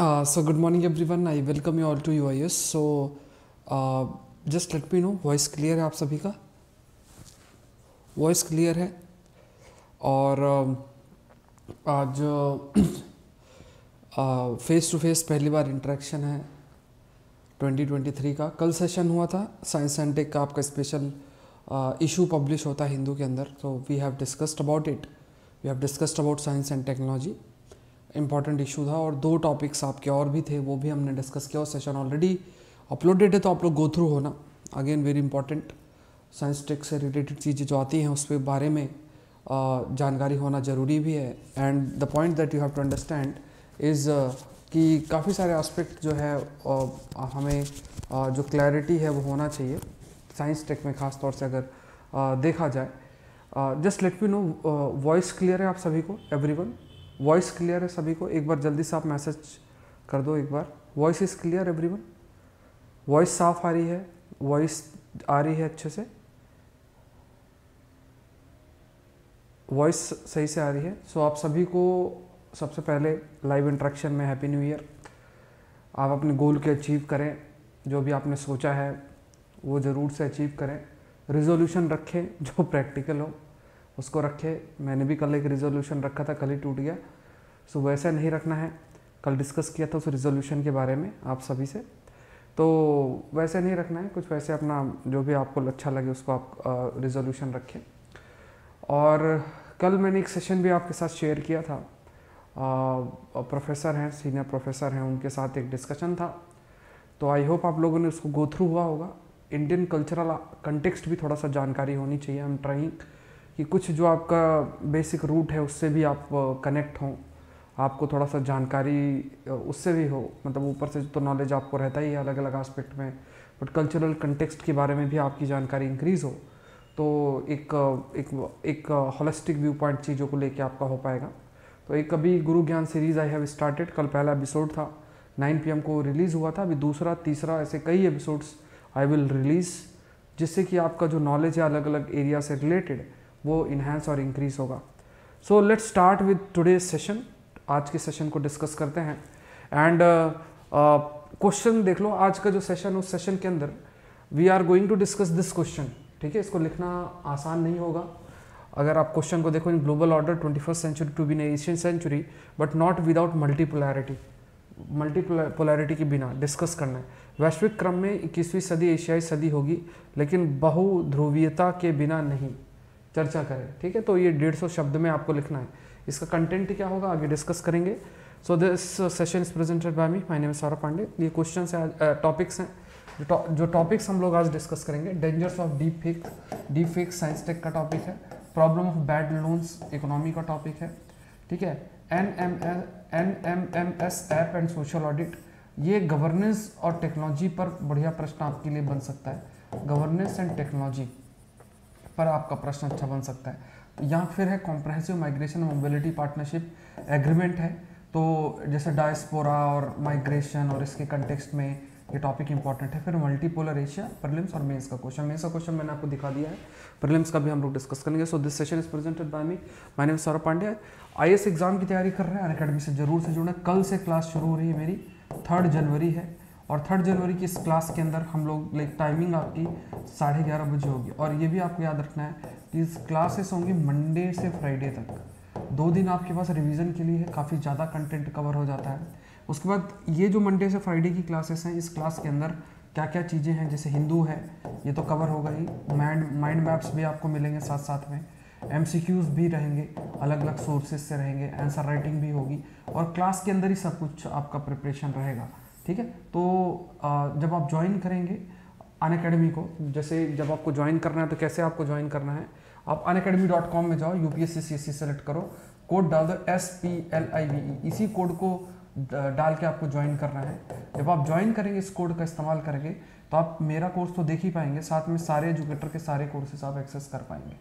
Uh, so good morning everyone. I welcome you all to UIS. So uh, just let me know voice clear है आप सभी का? Voice clear है? और uh, आज face to face पहली बार इंट्रैक्शन है 2023 का। कल सेशन हुआ था साइंस एंड टेक का आपका स्पेशल इशू पब्लिश होता है हिंदू के अंदर। तो we have discussed about it we have discussed about science and technology important issue था और दो टॉपिक्स आपके और भी थे, वो भी हमने डिस्कस किया और सेशन ऑलरेडी अपलोडेड है तो आप लोग गो थ्रू होना again very important science tech से रिलेटेड चीज़ें जो आती हैं उस पर बारे में जानकारी होना ज़रूरी भी है। And the point that you have to understand is कि काफ़ी सारे एस्पेक्ट जो है हमें जो क्लैरिटी है, वो होना चाहिए। साइंस टेक में ख़ास तौर से अगर देखा जाए just let me know voice clear है आप सभी को एवरीवन वॉइस क्लियर है सभी को? एक बार जल्दी से आप मैसेज कर दो एक बार। Voice is clear everyone voice साफ़ आ रही है? वॉइस आ रही है अच्छे से? वॉइस सही से आ रही है? सो so, आप सभी को सबसे पहले लाइव इंट्रैक्शन में हैप्पी न्यू ईयर आप अपने गोल के अचीव करें। जो भी आपने सोचा है वो ज़रूर से अचीव करें। रिजोल्यूशन रखें जो प्रैक्टिकल हो। उसको रखे। मैंने भी कल एक रिजोल्यूशन रखा था, कल ही टूट गया। सो वैसा नहीं रखना है। कल डिस्कस किया था उस रिजोल्यूशन के बारे में, आप सभी से। तो वैसे नहीं रखना है। कुछ वैसे अपना, जो भी आपको अच्छा लगे, उसको आप रिजोल्यूशन रखें। और कल मैंने एक सेशन भी आपके साथ शेयर किया था। प्रोफेसर हैं सीनियर प्रोफेसर हैं, उनके साथ एक डिस्कशन था। तो आई होप आप लोगों ने उसको गो थ्रू हुआ होगा। इंडियन कल्चरल कंटेक्स्ट भी थोड़ा सा जानकारी होनी चाहिए एम ट्राइंग कि कुछ जो आपका बेसिक रूट है, उससे भी आप कनेक्ट हों। आपको थोड़ा सा जानकारी उससे भी हो। मतलब ऊपर से तो नॉलेज आपको रहता ही है अलग अलग एस्पेक्ट में। बट कल्चरल कंटेक्स्ट के बारे में भी आपकी जानकारी इंक्रीज़ हो तो एक एक एक होलिस्टिक व्यू पॉइंट चीज़ों को लेके आपका हो पाएगा। तो एक अभी गुरु Gyan series I have started कल पहला एपिसोड था। 9 पीएम को रिलीज़ हुआ था। अभी दूसरा, तीसरा ऐसे कई एपिसोड्स आई विल रिलीज़ जिससे कि आपका जो नॉलेज है अलग अलग एरिया से रिलेटेड वो इन्हेंस और इंक्रीज होगा। So let's start with today session आज के सेशन को डिस्कस करते हैं। एंड क्वेश्चन uh, uh, देख लो आज का जो सेशन उस सेशन के अंदर we are going to discuss this question ठीक है? इसको लिखना आसान नहीं होगा। अगर आप क्वेश्चन को देखो in global order twenty first century to be Asian century but not without multipolarity multipolarity के बिना डिस्कस करना है। वैश्विक क्रम में इक्कीसवीं सदी एशियाई सदी होगी लेकिन बहुध्रुवीयता के बिना नहीं। चर्चा करें, ठीक है? तो ये डेढ़ सौ शब्द में आपको लिखना है। इसका कंटेंट क्या होगा? आगे डिस्कस करेंगे। So this session is presented by me my name Saurabh Pandey ये क्वेश्चन है टॉपिक्स हैं। जो टॉपिक्स हम लोग आज डिस्कस करेंगे dangers of deepfake deepfake science tech का टॉपिक है। Problem of bad loans economy का टॉपिक है। ठीक है? N M N M M S app and social audit ये गवर्नेंस और टेक्नोलॉजी पर बढ़िया प्रश्न आपके लिए बन सकता है। गवर्नेंस एंड टेक्नोलॉजी पर आपका प्रश्न अच्छा बन सकता है। तो यहाँ फिर है comprehensive migration mobility partnership agreement है। तो जैसे डायस्पोरा और माइग्रेशन और इसके कंटेक्स्ट में ये टॉपिक इंपॉर्टेंट है। फिर मल्टीपोलर एशिया प्रीलिम्स और मेंस का क्वेश्चन मेंस का क्वेश्चन मैंने आपको दिखा दिया है। प्रीलिम्स का भी हम लोग डिस्कस करेंगे। So this session is presented by me my name Saurabh Pandya I exam की तैयारी कर रहे हैं। अकेडमी से ज़रूर से जुड़ना कल से क्लास शुरू हो रही है मेरी। थर्ड जनवरी है। और थर्ड जनवरी की इस क्लास के अंदर हम लोग लाइक टाइमिंग आपकी साढ़े ग्यारह बजे होगी। और ये भी आपको याद रखना है कि इस क्लासेस होंगी मंडे से फ्राइडे तक। दो दिन आपके पास रिवीजन के लिए है, काफ़ी ज़्यादा कंटेंट कवर हो जाता है। उसके बाद ये जो मंडे से फ्राइडे की क्लासेस हैं, इस क्लास के अंदर क्या क्या चीज़ें हैं, जैसे हिंदू है, ये तो कवर होगा ही माइंड माइंड मैप्स भी आपको मिलेंगे साथ साथ में एम भी रहेंगे अलग अलग सोर्सेज से रहेंगे आंसर राइटिंग भी होगी। और क्लास के अंदर ही सब कुछ आपका प्रिपरेशन रहेगा। ठीक है? तो जब आप ज्वाइन करेंगे अन अकेडमी को, जैसे जब आपको ज्वाइन करना है तो कैसे आपको ज्वाइन करना है? आप अन अकेडमी डॉट कॉम में जाओ U P S C C S C select करो कोड डाल दो S P L I V E इसी कोड को डाल के आपको ज्वाइन करना है। जब आप ज्वाइन करेंगे, इस कोड का इस्तेमाल करेंगे तो आप मेरा कोर्स तो देख ही पाएँगे, साथ में सारे एजुकेटर के सारे कोर्सेस आप एक्सेस कर पाएँगे।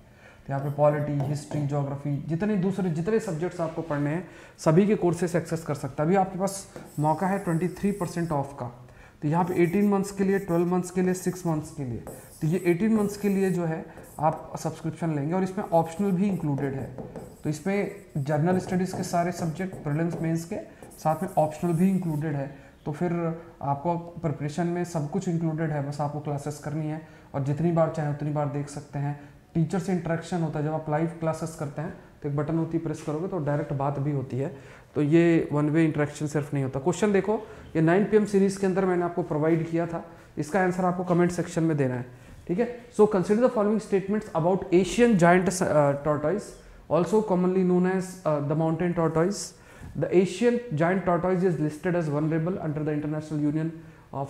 यहाँ पे पॉलिटी, हिस्ट्री जोग्राफी जितने दूसरे जितने सब्जेक्ट्स आपको पढ़ने हैं, सभी के कोर्सेस एक्सेस कर सकता है। अभी आपके पास मौका है 23 परसेंट ऑफ़ का। तो यहाँ पे 18 मंथ्स के लिए 12 मंथ्स के लिए 6 मंथ्स के लिए। तो ये 18 मंथ्स के लिए जो है, आप सब्सक्रिप्शन लेंगे और इसमें ऑप्शनल भी इंक्लूडेड है। तो इसमें जर्नल स्टडीज़ के सारे सब्जेक्ट प्रिलिम्स मेंस के साथ में ऑप्शनल भी इंक्लूडेड है। तो फिर आपको प्रिपरेशन में सब कुछ इंक्लूडेड है, बस आपको क्लासेस करनी है और जितनी बार चाहे उतनी बार देख सकते हैं। टीचर से इंटरेक्शन होता है, जब आप लाइव क्लासेस करते हैं तो एक बटन होती है प्रेस करोगे तो डायरेक्ट बात भी होती है। तो ये वन वे इंटरेक्शन सिर्फ़ नहीं होता। क्वेश्चन देखो, ये 9 पीएम सीरीज़ के अंदर मैंने आपको प्रोवाइड किया था। इसका आंसर आपको कमेंट सेक्शन में देना है, ठीक है? So consider the following statements about Asian giant tortoise also commonly known as the mountain tortoise the Asian giant tortoise is listed as vulnerable under the International Union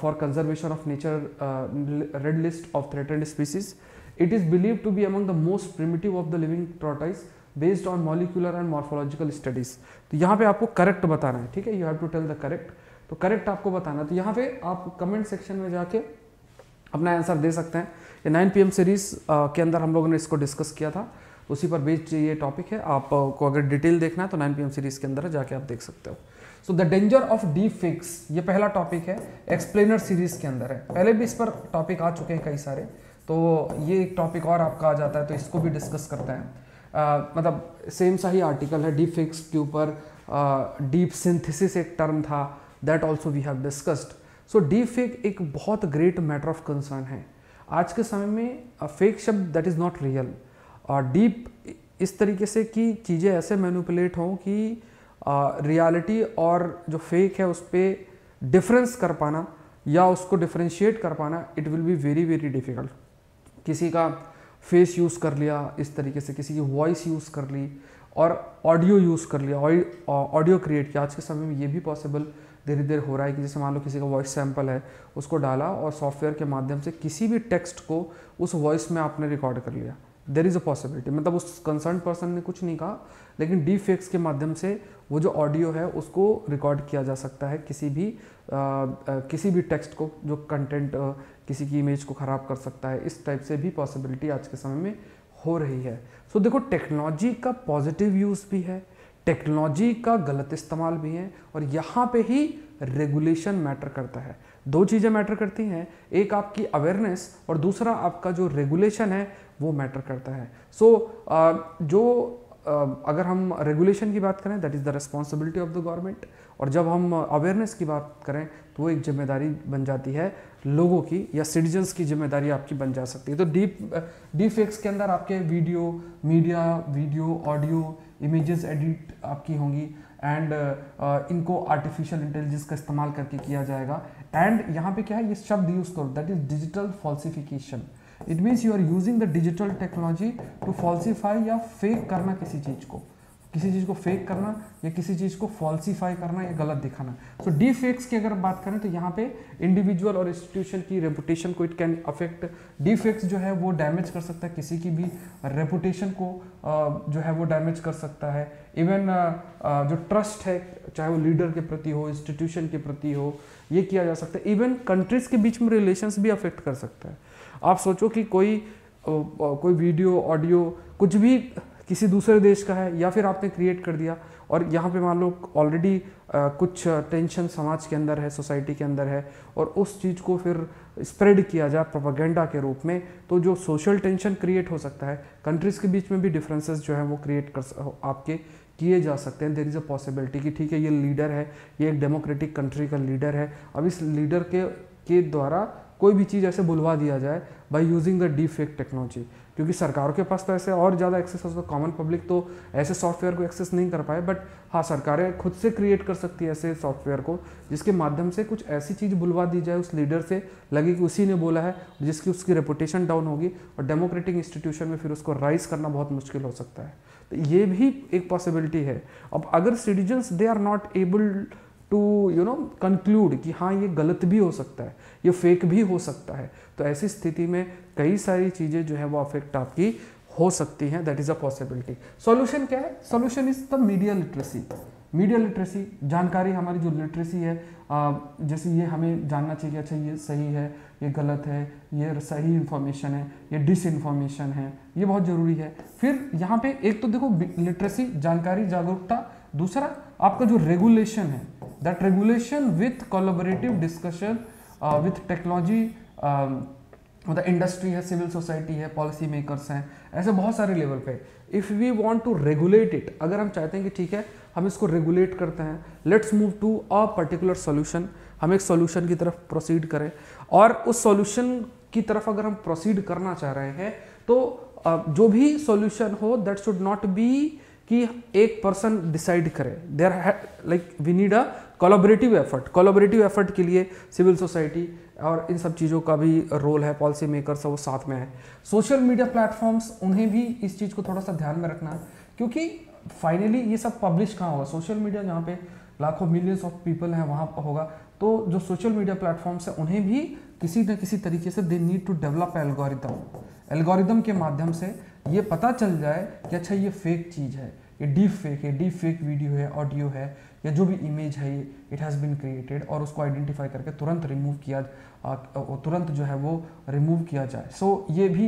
for Conservation of Nature Red List of threatened species It is believed to be among the most primitive of the living tortoise based on molecular and morphological studies. तो यहाँ पे आपको correct बताना है, ठीक है? You have to tell the correct तो correct आपको बताना है। तो यहाँ पे आप कमेंट सेक्शन में जाके अपना आंसर दे सकते हैं। ये नाइन पी सीरीज़ के अंदर हम लोगों ने इसको डिस्कस किया था। उसी पर बेस्ड ये टॉपिक है। आपको अगर डिटेल देखना है तो नाइन पी सीरीज़ के अंदर जाके आप देख सकते हो। So the danger of deep fakes ये पहला टॉपिक है। एक्सप्लेनर सीरीज़ के अंदर है। पहले भी इस पर टॉपिक आ चुके हैं कई सारे। तो ये एक टॉपिक और आपका आ जाता है तो इसको भी डिस्कस करते हैं। uh, मतलब सेम सा ही आर्टिकल है डीप फिक्स के ऊपर डीप सिंथेसिस एक टर्म था that also we have discussed so deep fake एक बहुत ग्रेट मैटर ऑफ़ कंसर्न है। आज के समय में फेक शब्द दैट इज़ नॉट रियल और डीप इस तरीके से कि चीज़ें ऐसे मैनुपुलेट हों कि रियलिटी और जो फेक है उस पर डिफरेंस कर पाना या उसको डिफ्रेंशिएट कर पाना it will be very very difficult किसी का फेस यूज़ कर लिया, इस तरीके से किसी की वॉइस यूज़ कर ली और ऑडियो यूज़ कर लिया ऑडियो क्रिएट किया। आज के समय में ये भी पॉसिबल धीरे धीरे हो रहा है कि जैसे मान लो किसी का वॉइस सैंपल है, उसको डाला और सॉफ्टवेयर के माध्यम से किसी भी टेक्स्ट को उस वॉइस में आपने रिकॉर्ड कर लिया। देर इज़ अ पॉसिबिलिटी मतलब उस कंसर्न पर्सन ने कुछ नहीं कहा, लेकिन डी फेक्स के माध्यम से वो जो ऑडियो है उसको रिकॉर्ड किया जा सकता है किसी भी किसी भी टेक्स्ट को जो कंटेंट किसी की इमेज को ख़राब कर सकता है इस टाइप से भी पॉसिबिलिटी आज के समय में हो रही है। सो so, देखो टेक्नोलॉजी का पॉजिटिव यूज़ भी है टेक्नोलॉजी का गलत इस्तेमाल भी है और यहाँ पे ही रेगुलेशन मैटर करता है। दो चीज़ें मैटर करती हैं एक आपकी अवेयरनेस और दूसरा आपका जो रेगुलेशन है वो मैटर करता है। सो so, जो अगर हम रेगुलेशन की बात करें that is the responsibility of the government और जब हम अवेयरनेस की बात करें तो वो एक ज़िम्मेदारी बन जाती है लोगों की या सिटीजन्स की ज़िम्मेदारी आपकी बन जा सकती है। तो डीप डीप फेक्स के अंदर आपके video media video audio images edit आपकी होंगी एंड uh, इनको आर्टिफिशियल इंटेलिजेंस का इस्तेमाल करके किया जाएगा। एंड यहाँ पे क्या है ये शब्द यूज़ करो that is digital falsification it means you are using the digital technology to falsify या फेक करना किसी चीज़ को। किसी चीज़ को फेक करना या किसी चीज़ को फॉल्सीफाई करना या गलत दिखाना। सो डी फेक्स की अगर बात करें तो यहाँ पे इंडिविजुअल और इंस्टीट्यूशन की रेपुटेशन को it can affect deep fakes जो है वो डैमेज कर सकता है किसी की भी रेपुटेशन को जो है वो डैमेज कर सकता है। इवन जो ट्रस्ट है, चाहे वो लीडर के प्रति हो इंस्टीट्यूशन के प्रति हो, ये किया जा सकता है। इवन कंट्रीज़ के बीच में रिलेशंस भी अफेक्ट कर सकता है। आप सोचो कि कोई कोई वीडियो, ऑडियो, कुछ भी किसी दूसरे देश का है, या फिर आपने क्रिएट कर दिया और यहाँ पे मान लो ऑलरेडी कुछ टेंशन समाज के अंदर है सोसाइटी के अंदर है और उस चीज़ को फिर स्प्रेड किया जाए प्रोपागेंडा के रूप में तो जो सोशल टेंशन क्रिएट हो सकता है कंट्रीज़ के बीच में भी डिफरेंसेस जो है वो क्रिएट कर आपके किए जा सकते हैं। देर इज़ अ पॉसिबिलिटी कि ठीक है, ये लीडर है, ये एक डेमोक्रेटिक कंट्री का लीडर है। अब इस लीडर के के द्वारा कोई भी चीज़ ऐसे बुलवा दिया जाए by using the deep fake technology क्योंकि सरकारों के पास तो ऐसे और ज़्यादा एक्सेस हो कॉमन पब्लिक तो ऐसे सॉफ्टवेयर को एक्सेस नहीं कर पाए बट हाँ सरकारें खुद से क्रिएट कर सकती है ऐसे सॉफ्टवेयर को, जिसके माध्यम से कुछ ऐसी चीज़ बुलवा दी जाए उस लीडर से, लगे कि उसी ने बोला है, जिसकी उसकी रेपुटेशन डाउन होगी और डेमोक्रेटिक इंस्टीट्यूशन में फिर उसको राइज करना बहुत मुश्किल हो सकता है। तो ये भी एक पॉसिबिलिटी है। अब अगर citizens they are not able to you know conclude कि हाँ ये गलत भी हो सकता है, ये फेक भी हो सकता है। तो ऐसी स्थिति में कई सारी चीज़ें जो है वो अफेक्ट आपकी हो सकती हैं that is a possibility solution क्या है? Solution is the media literacy media literacy जानकारी हमारी जो लिटरेसी है जैसे ये हमें जानना चाहिए कि अच्छा ये सही है, ये गलत है, ये सही इन्फॉर्मेशन है, ये डिस इन्फॉर्मेशन है, ये बहुत ज़रूरी है। फिर यहाँ पे एक तो देखो लिटरेसी जानकारी जागरूकता दूसरा, आपका जो रेगुलेशन है that regulation with collaborative discussion with technology मतलब इंडस्ट्री है सिविल सोसाइटी है पॉलिसी मेकर्स हैं, ऐसे बहुत सारे लेवल पे। If we want to regulate it अगर हम चाहते हैं कि ठीक है, हम इसको रेगुलेट करते हैं let's move to a particular solution हम एक सोल्यूशन की तरफ़ प्रोसीड करें। और उस सोल्यूशन की तरफ़ अगर हम प्रोसीड करना चाह रहे हैं तो जो भी सोल्यूशन हो दैट शुड नॉट बी कि एक पर्सन डिसाइड करे। There like we need a collaborative effort collaborative effort के लिए सिविल सोसाइटी और इन सब चीज़ों का भी रोल है पॉलिसी मेकर्स वो साथ में है। सोशल मीडिया प्लेटफॉर्म्स उन्हें भी इस चीज़ को थोड़ा सा ध्यान में रखना। है क्योंकि फाइनली ये सब पब्लिश कहाँ होगा? सोशल मीडिया जहाँ पे लाखों मिलियंस ऑफ़ पीपल हैं, वहाँ होगा। तो जो सोशल मीडिया प्लेटफॉर्म्स हैं, उन्हें भी किसी न किसी तरीके से they need to develop algorithm algorithm के माध्यम से ये पता चल जाए कि अच्छा ये फेक चीज़ है ये डीप फेक है डीप फेक वीडियो है ऑडियो है या जो भी इमेज है ये इट हैज़ बिन क्रिएटेड और उसको आइडेंटिफाई करके तुरंत रिमूव किया तुरंत जो है वो रिमूव किया जाए। सो so, ये भी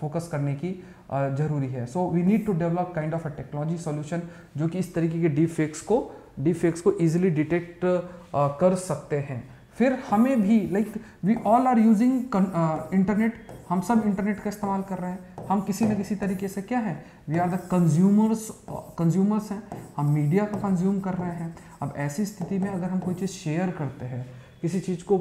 फोकस करने की ज़रूरी है। So we need to develop kind of a technology solution जो कि इस तरीके के डीप फेक्स को डीप फेक्स को ईजिली डिटेक्ट कर सकते हैं। फिर हमें भी like we all are using internet हम सब इंटरनेट का इस्तेमाल कर रहे हैं। हम किसी न किसी तरीके से क्या है? We are the consumers consumers हैं। हम मीडिया को कंज्यूम कर रहे हैं। अब ऐसी स्थिति में अगर हम कोई चीज़ शेयर करते हैं, किसी चीज़ को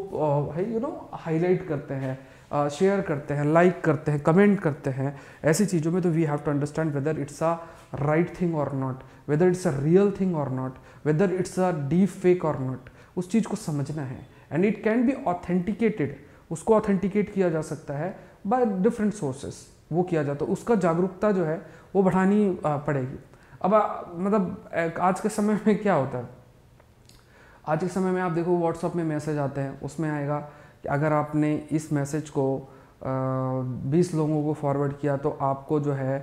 यू नो हाईलाइट करते हैं शेयर करते हैं लाइक करते हैं कमेंट करते हैं, ऐसी चीज़ों में तो we have to understand whether it's a right thing और not whether it's a real thing और not whether it's a deep fake और नॉट उस चीज़ को समझना है। And it can be authenticated उसको ऑथेंटिकेट किया जा सकता है। बाय डिफरेंट सोर्सेस वो किया जाता है। उसका जागरूकता जो है, वो बढ़ानी पड़ेगी। अब मतलब आज के समय में क्या होता है? आज के समय में आप देखो व्हाट्सअप में मैसेज आते हैं, उसमें आएगा कि अगर आपने इस मैसेज को बीस लोगों को फॉरवर्ड किया तो आपको जो है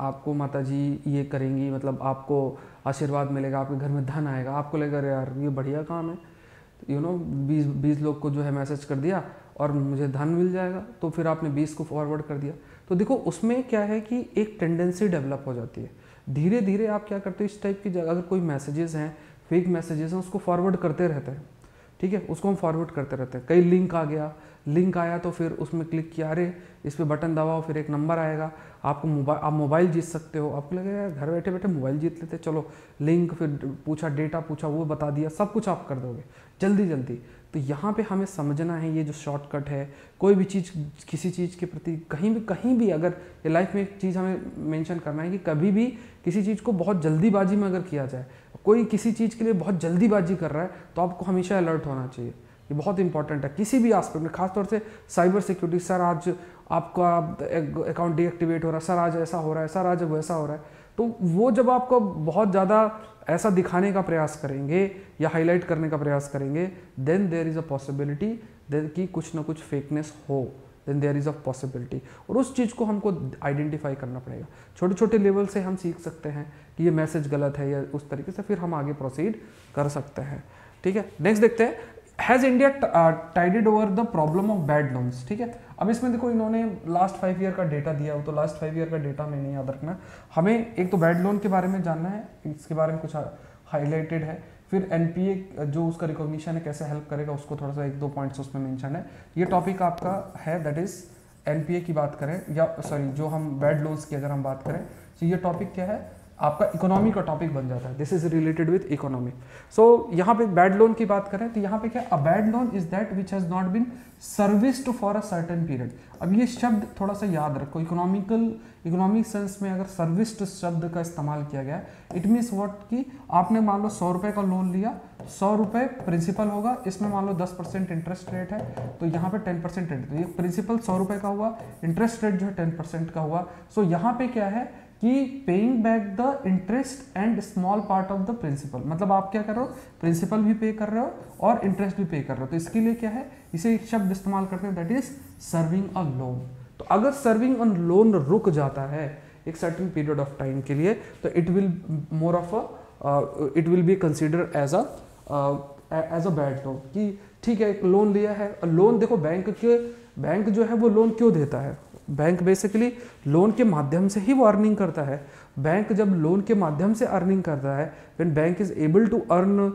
आपको माता जी ये करेंगी मतलब आपको आशीर्वाद मिलेगा, आपके घर में धन आएगा। आपको लगेगा यार, ये बढ़िया काम है। यू नो बीस बीस लोग को जो है मैसेज कर दिया और मुझे धन मिल जाएगा तो फिर आपने बीस को फॉरवर्ड कर दिया। तो देखो, उसमें क्या है कि एक टेंडेंसी डेवलप हो जाती है। धीरे धीरे आप क्या करते हो, इस टाइप की जगह, अगर कोई मैसेजेस हैं फेक मैसेजेस हैं, उसको फॉरवर्ड करते रहते हैं। ठीक है? उसको हम फॉरवर्ड करते रहते हैं। कई लिंक आ गया। लिंक आया तो फिर उसमें क्लिक किया, अरे, इस पर बटन दबाओ, फिर एक नंबर आएगा। आपको मोबाइल आप मोबाइल जीत सकते हो। आपको लगे यार, घर बैठे बैठे मोबाइल जीत लेते चलो लिंक फिर पूछा डेटा पूछा, वो बता दिया, सब कुछ आप कर दोगे। जल्दी जल्दी तो यहाँ पे हमें समझना है ये जो शॉर्टकट है, कोई भी चीज़, किसी चीज़ के प्रति कहीं भी कहीं भी अगर ये लाइफ में एक चीज़ हमें मेंशन करना है कि कभी भी किसी चीज़ को बहुत जल्दीबाजी में अगर किया जाए, कोई किसी चीज़ के लिए बहुत जल्दीबाजी कर रहा है तो आपको हमेशा अलर्ट होना चाहिए। ये बहुत इंपॉर्टेंट है। किसी भी आस्पेक्ट में, खासतौर से साइबर सिक्योरिटी सर आज आपका अकाउंट डीएक्टिवेट हो रहा है, सर आज ऐसा हो रहा है, सर आज वैसा हो रहा है तो वो जब आपको बहुत ज़्यादा ऐसा दिखाने का प्रयास करेंगे या हाईलाइट करने का प्रयास करेंगे then there is a possibility then कि कुछ ना कुछ फेकनेस हो then there is a possibility और उस चीज़ को हमको आइडेंटिफाई करना पड़ेगा। छोटे छोटे लेवल से हम सीख सकते हैं कि ये मैसेज गलत है या उस तरीके से फिर हम आगे प्रोसीड कर सकते हैं। ठीक है? नेक्स्ट देखते हैं। Has India tided over the problem of bad loans ठीक है? अब इसमें देखो इन्होंने लास्ट फाइव ईयर का डेटा दिया हो तो लास्ट फाइव ईयर का डेटा हमें नहीं याद रखना। हमें एक तो बैड लोन के बारे में जानना है, इसके बारे में कुछ हाईलाइटेड है, फिर एनपीए जो उसका रिकॉग्निशन है, कैसे हेल्प करेगा, उसको थोड़ा सा एक दो पॉइंट्स उसमें मेंशन है। ये टॉपिक आपका है दैट इज़ एनपीए की बात करें, या सॉरी जो हम बैड लोन्स की अगर हम बात करें तो ये टॉपिक क्या है? आपका इकोनॉमी का टॉपिक बन जाता है. This is related with economy so यहाँ पे बैड लोन की बात करें तो यहाँ पे क्या a bad loan is that which has not been serviced for a certain period अब ये शब्द थोड़ा सा याद रखो. इकोनॉमिकल इकोनॉमिक सेंस में अगर सर्विस्ड शब्द का इस्तेमाल किया गया इट मीन्स वॉट कि आपने मान लो सौ रुपये का लोन लिया, सौ रुपये प्रिंसिपल होगा, इसमें मान लो दस परसेंट इंटरेस्ट रेट है तो यहाँ पे टेन परसेंट रेट तो प्रिंसिपल सौ रुपये का हुआ इंटरेस्ट रेट जो है टेन परसेंट का हुआ. सो so, यहाँ पे क्या है कि paying back the interest and small part of the principal मतलब आप क्या कर रहे हो? प्रिंसिपल भी पे कर रहे हो और इंटरेस्ट भी पे कर रहे हो। तो इसके लिए क्या है? इसे एक शब्द इस्तेमाल करते हैं that is serving a loan तो अगर सर्विंग अ लोन रुक जाता है एक सर्टेन पीरियड ऑफ़ टाइम के लिए तो it will more of a it will be consider as a as a bad loan कि ठीक है, एक लोन लिया है। लोन देखो बैंक के बैंक जो है वो लोन क्यों देता है? बैंक बेसिकली लोन के माध्यम से ही वो अर्निंग करता है। बैंक जब लोन के माध्यम से अर्निंग करता है when bank is able to earn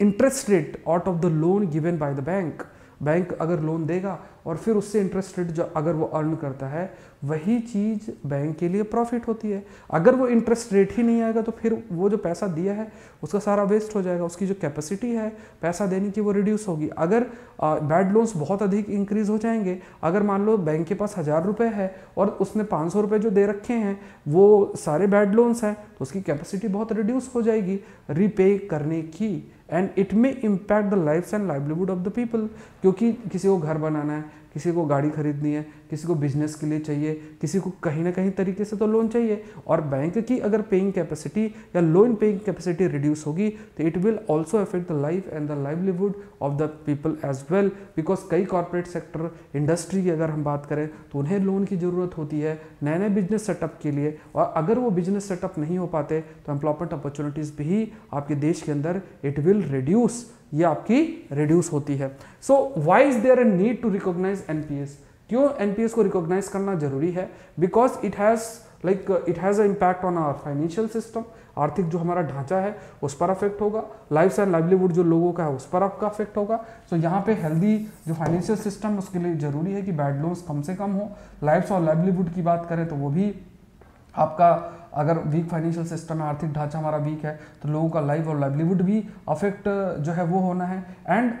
interest rate out of the loan given by the bank bank अगर लोन देगा और फिर उससे इंटरेस्ट रेट जो अगर वो अर्न करता है, वही चीज़ बैंक के लिए प्रॉफिट होती है। अगर वो इंटरेस्ट रेट ही नहीं आएगा तो फिर वो जो पैसा दिया है, उसका सारा वेस्ट हो जाएगा। उसकी जो कैपेसिटी है, पैसा देने की वो रिड्यूस होगी। अगर बैड लोन्स बहुत अधिक इंक्रीज हो जाएँगे, अगर मान लो बैंक के पास हज़ार रुपये है और उसने पाँच सौ रुपये जो दे रखे हैं, वो सारे बैड लोन्स हैं तो उसकी कैपेसिटी बहुत रिड्यूस हो जाएगी। रीपे करने की and it may impact the life and livelihood of the people क्योंकि किसी को घर बनाना है, किसी को गाड़ी खरीदनी है किसी को बिज़नेस के लिए चाहिए, किसी को कहीं ना कहीं तरीके से तो लोन चाहिए। और बैंक की अगर पेइंग कैपेसिटी या लोन पेइंग कैपेसिटी रिड्यूस होगी तो it will also affect the life and the livelihood of the people as well because कई कॉरपोरेट सेक्टर इंडस्ट्री की अगर हम बात करें तो उन्हें लोन की ज़रूरत होती है नए नए बिज़नेस सेटअप के लिए। और अगर वो बिज़नेस सेटअप नहीं हो पाते तो एम्प्लॉयमेंट अपॉर्चुनिटीज़ भी आपके देश के अंदर इट विल रिड्यूस ये आपकी रिड्यूस होती है। So why is there a need to recognise NPS क्यों एनपीएस को रिकॉग्नाइज करना ज़रूरी है? Because it has like it has a impact on our financial system आर्थिक जो हमारा ढांचा है उस पर अफेक्ट होगा। लाइफ एंड लाइवलीवुड जो लोगों का है उस पर आपका अफेक्ट होगा। सो so, यहाँ पे हेल्दी जो फाइनेंशियल सिस्टम उसके लिए ज़रूरी है कि बैड लोन्स कम से कम हो। लाइफ और लाइवलीवुड की बात करें तो वो भी आपका अगर वीक फाइनेंशियल सिस्टम है आर्थिक ढांचा हमारा वीक है तो लोगों का लाइफ और लाइवलीवुड भी अफेक्ट जो है वो होना है। एंड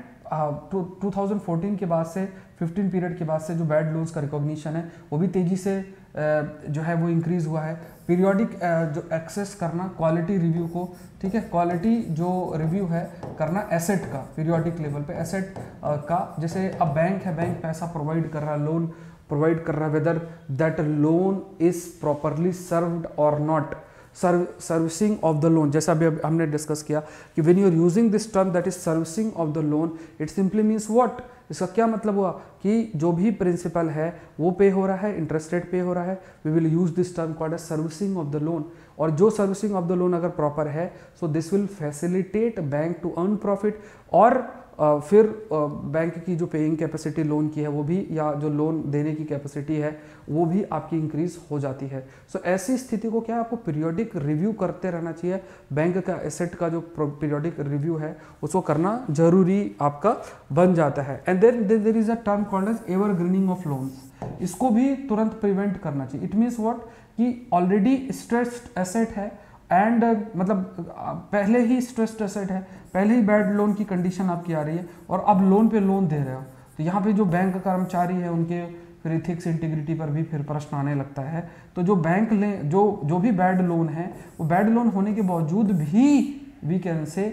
टू थाउज़ेंड फोर्टीन के बाद से 15 पीरियड के बाद से जो बैड लोन्स का रिकॉग्निशन है, वो भी तेज़ी से जो है वो इंक्रीज़ हुआ है। पीरियोडिक जो एक्सेस करना क्वालिटी रिव्यू को, ठीक है? क्वालिटी जो रिव्यू है, करना एसेट का पीरियोडिक लेवल पे एसेट का। जैसे अब बैंक है बैंक पैसा प्रोवाइड कर रहा है लोन प्रोवाइड कर रहा है whether that loan is properly served और not servicing of the loan जैसा अभी हमने डिस्कस किया कि when you are using this term that is servicing of the loan it simply means what इसका क्या मतलब हुआ? कि जो भी प्रिंसिपल है, वो पे हो रहा है इंटरेस्ट रेट पे हो रहा है we will use this term called as servicing of the loan और जो सर्विसिंग ऑफ़ द लोन अगर प्रॉपर है so this will facilitate bank to earn profit और फिर बैंक की जो पेइंग कैपेसिटी लोन की है वो भी या जो लोन देने की कैपेसिटी है वो भी आपकी इंक्रीज हो जाती है। सो so, ऐसी स्थिति को क्या आपको पीरियोडिक रिव्यू करते रहना चाहिए? बैंक का एसेट का जो पीरियोडिक रिव्यू है उसको करना ज़रूरी आपका बन जाता है। And then there is a term called as ever greening of loans इसको भी तुरंत प्रिवेंट करना चाहिए। इट मीन्स वॉट कि ऑलरेडी स्ट्रेस्ड एसेट है एंड uh, मतलब पहले ही स्ट्रेस्ड एसेट है पहले ही बैड लोन की कंडीशन आपकी आ रही है और अब लोन पे लोन दे रहे हो। तो यहाँ पे जो बैंक कर्मचारी है, उनके फिर इथिक्स इंटीग्रिटी पर भी फिर प्रश्न आने लगता है। तो जो बैंक ले, जो जो भी बैड लोन है, वो बैड लोन होने के बावजूद भी वी कैन से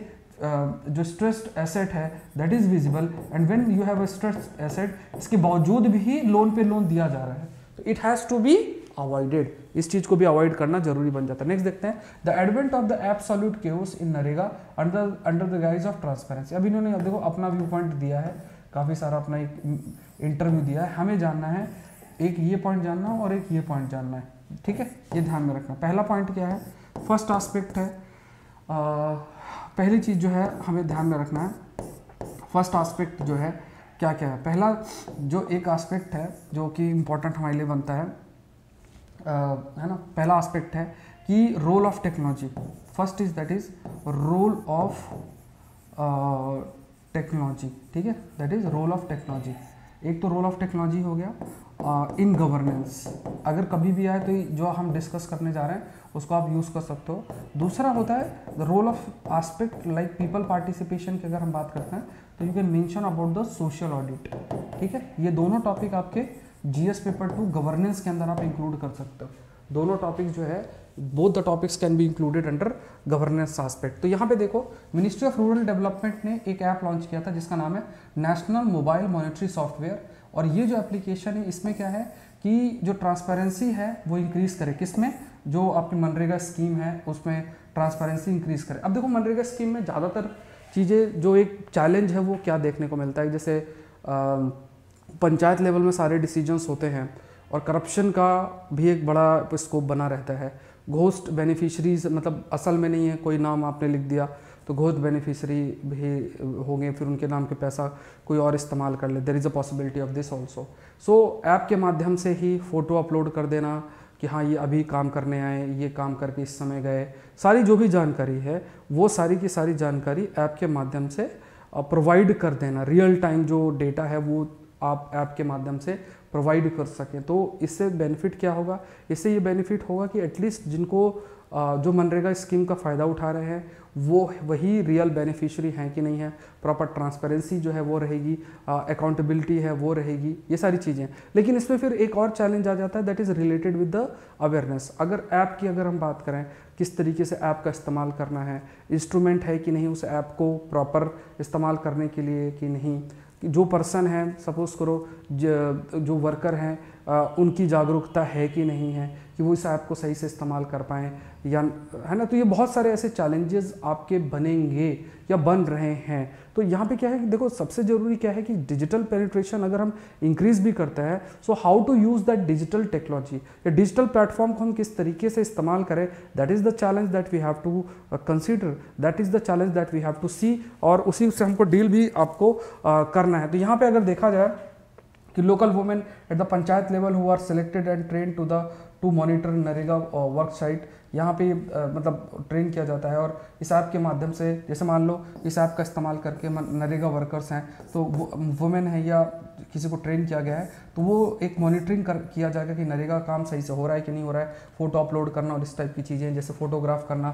जो स्ट्रेस्ड एसेट है that is visible and when you have a stressed asset इसके बावजूद भी लोन पे लोन दिया जा रहा है। तो it has to be avoided इस चीज़ को भी अवॉइड करना ज़रूरी बन जाता है। नेक्स्ट देखते हैं। The advent of the absolute chaos in NREGA under under the guise of transparency अब इन्होंने देखो अपना व्यू पॉइंट दिया है। काफ़ी सारा अपना एक इंटरव्यू दिया है। हमें जानना है एक ये पॉइंट जानना है और एक ये पॉइंट जानना है। ठीक है? ये ध्यान में रखना। पहला पॉइंट क्या है? फ़र्स्ट आस्पेक्ट है आ, पहली चीज़ जो है हमें ध्यान में रखना है। फ़र्स्ट आस्पेक्ट जो है क्या क्या है? पहला जो एक आस्पेक्ट है जो कि इम्पोर्टेंट हमारे लिए बनता है है ना पहला एस्पेक्ट है कि role of technology first is that is role of technology ठीक है? That is role of technology एक तो रोल ऑफ़ टेक्नोलॉजी हो गया इन uh, गवर्नेंस अगर कभी भी आए तो जो हम डिस्कस करने जा रहे हैं उसको आप यूज़ कर सकते हो। दूसरा होता है the role of aspect like people participation की अगर हम बात करते हैं तो you can mention about the social audit ठीक है? ये दोनों टॉपिक आपके जीएस पेपर टू गवर्नेंस के अंदर आप इंक्लूड कर सकते हो। दोनों टॉपिक जो है both the topics can be included under governance aspect तो यहाँ पे देखो मिनिस्ट्री ऑफ़ रूरल डेवलपमेंट ने एक ऐप लॉन्च किया था, जिसका नाम है नेशनल मोबाइल मॉनिटरी सॉफ्टवेयर और ये जो एप्लीकेशन है, इसमें क्या है कि जो ट्रांसपेरेंसी है, वो इंक्रीज करे। किसमें जो आपकी मनरेगा स्कीम है, उसमें ट्रांसपेरेंसी इंक्रीज करे। अब देखो, मनरेगा स्कीम में ज़्यादातर चीज़ें, जो एक चैलेंज है, वो क्या देखने को मिलता है? जैसे पंचायत लेवल में सारे डिसीजंस होते हैं और करप्शन का भी एक बड़ा स्कोप बना रहता है। घोस्ट बेनिफिशरीज मतलब असल में नहीं है, कोई नाम आपने लिख दिया तो घोस्ट बेनिफिशरी भी होंगे, फिर उनके नाम के पैसा कोई और इस्तेमाल कर ले। There is a possibility of this also so app के माध्यम से ही फ़ोटो अपलोड कर देना कि हाँ ये अभी काम करने आए, ये काम करके इस समय गए। सारी जो भी जानकारी है, वो सारी की सारी जानकारी ऐप के माध्यम से प्रोवाइड कर देना। रियल टाइम जो डेटा है, वो आप ऐप के माध्यम से प्रोवाइड कर सकें। तो इससे बेनिफिट क्या होगा? इससे ये बेनिफिट होगा कि एटलीस्ट जिनको जो मनरेगा स्कीम का फ़ायदा उठा रहे हैं, वो वही रियल बेनिफिशियरी हैं कि नहीं है? प्रॉपर ट्रांसपेरेंसी जो है वो रहेगी अकाउंटेबिलिटी है वो रहेगी, ये सारी चीज़ें लेकिन इसमें फिर एक और चैलेंज आ जाता है that is related with the awareness अगर ऐप की अगर हम बात करें, किस तरीके से ऐप का इस्तेमाल करना है इंस्ट्रूमेंट है कि नहीं उस ऐप को प्रॉपर इस्तेमाल करने के लिए कि नहीं? जो पर्सन है सपोज़ करो जो वर्कर हैं उनकी जागरूकता है कि नहीं है कि वो इस ऐप को सही से इस्तेमाल कर पाएँ या है ना? तो ये बहुत सारे ऐसे चैलेंजेस आपके बनेंगे या बन रहे हैं। तो यहाँ पे क्या है कि देखो सबसे ज़रूरी क्या है कि डिजिटल पेनिट्रेशन अगर हम इंक्रीज भी करते हैं so how to use that digital technology या डिजिटल प्लेटफॉर्म को हम किस तरीके से इस्तेमाल करें? That is the challenge that we have to consider that is the challenge that we have to see और उसी से हमको डील भी आपको uh, करना है। तो यहाँ पर अगर देखा जाए कि local women at the panchayat level who are selected and train to the to monitor NREGA work site यहाँ पे मतलब ट्रेन किया जाता है और इस ऐप के माध्यम से, जैसे मान लो, इस ऐप का इस्तेमाल करके नरेगा वर्कर्स हैं तो वुमेन है या किसी को ट्रेन किया गया है तो वो एक मॉनिटरिंग कर, किया जाएगा कि नरेगा काम सही से हो रहा है कि नहीं हो रहा है फ़ोटो अपलोड करना और इस टाइप की चीज़ें, जैसे फ़ोटोग्राफ करना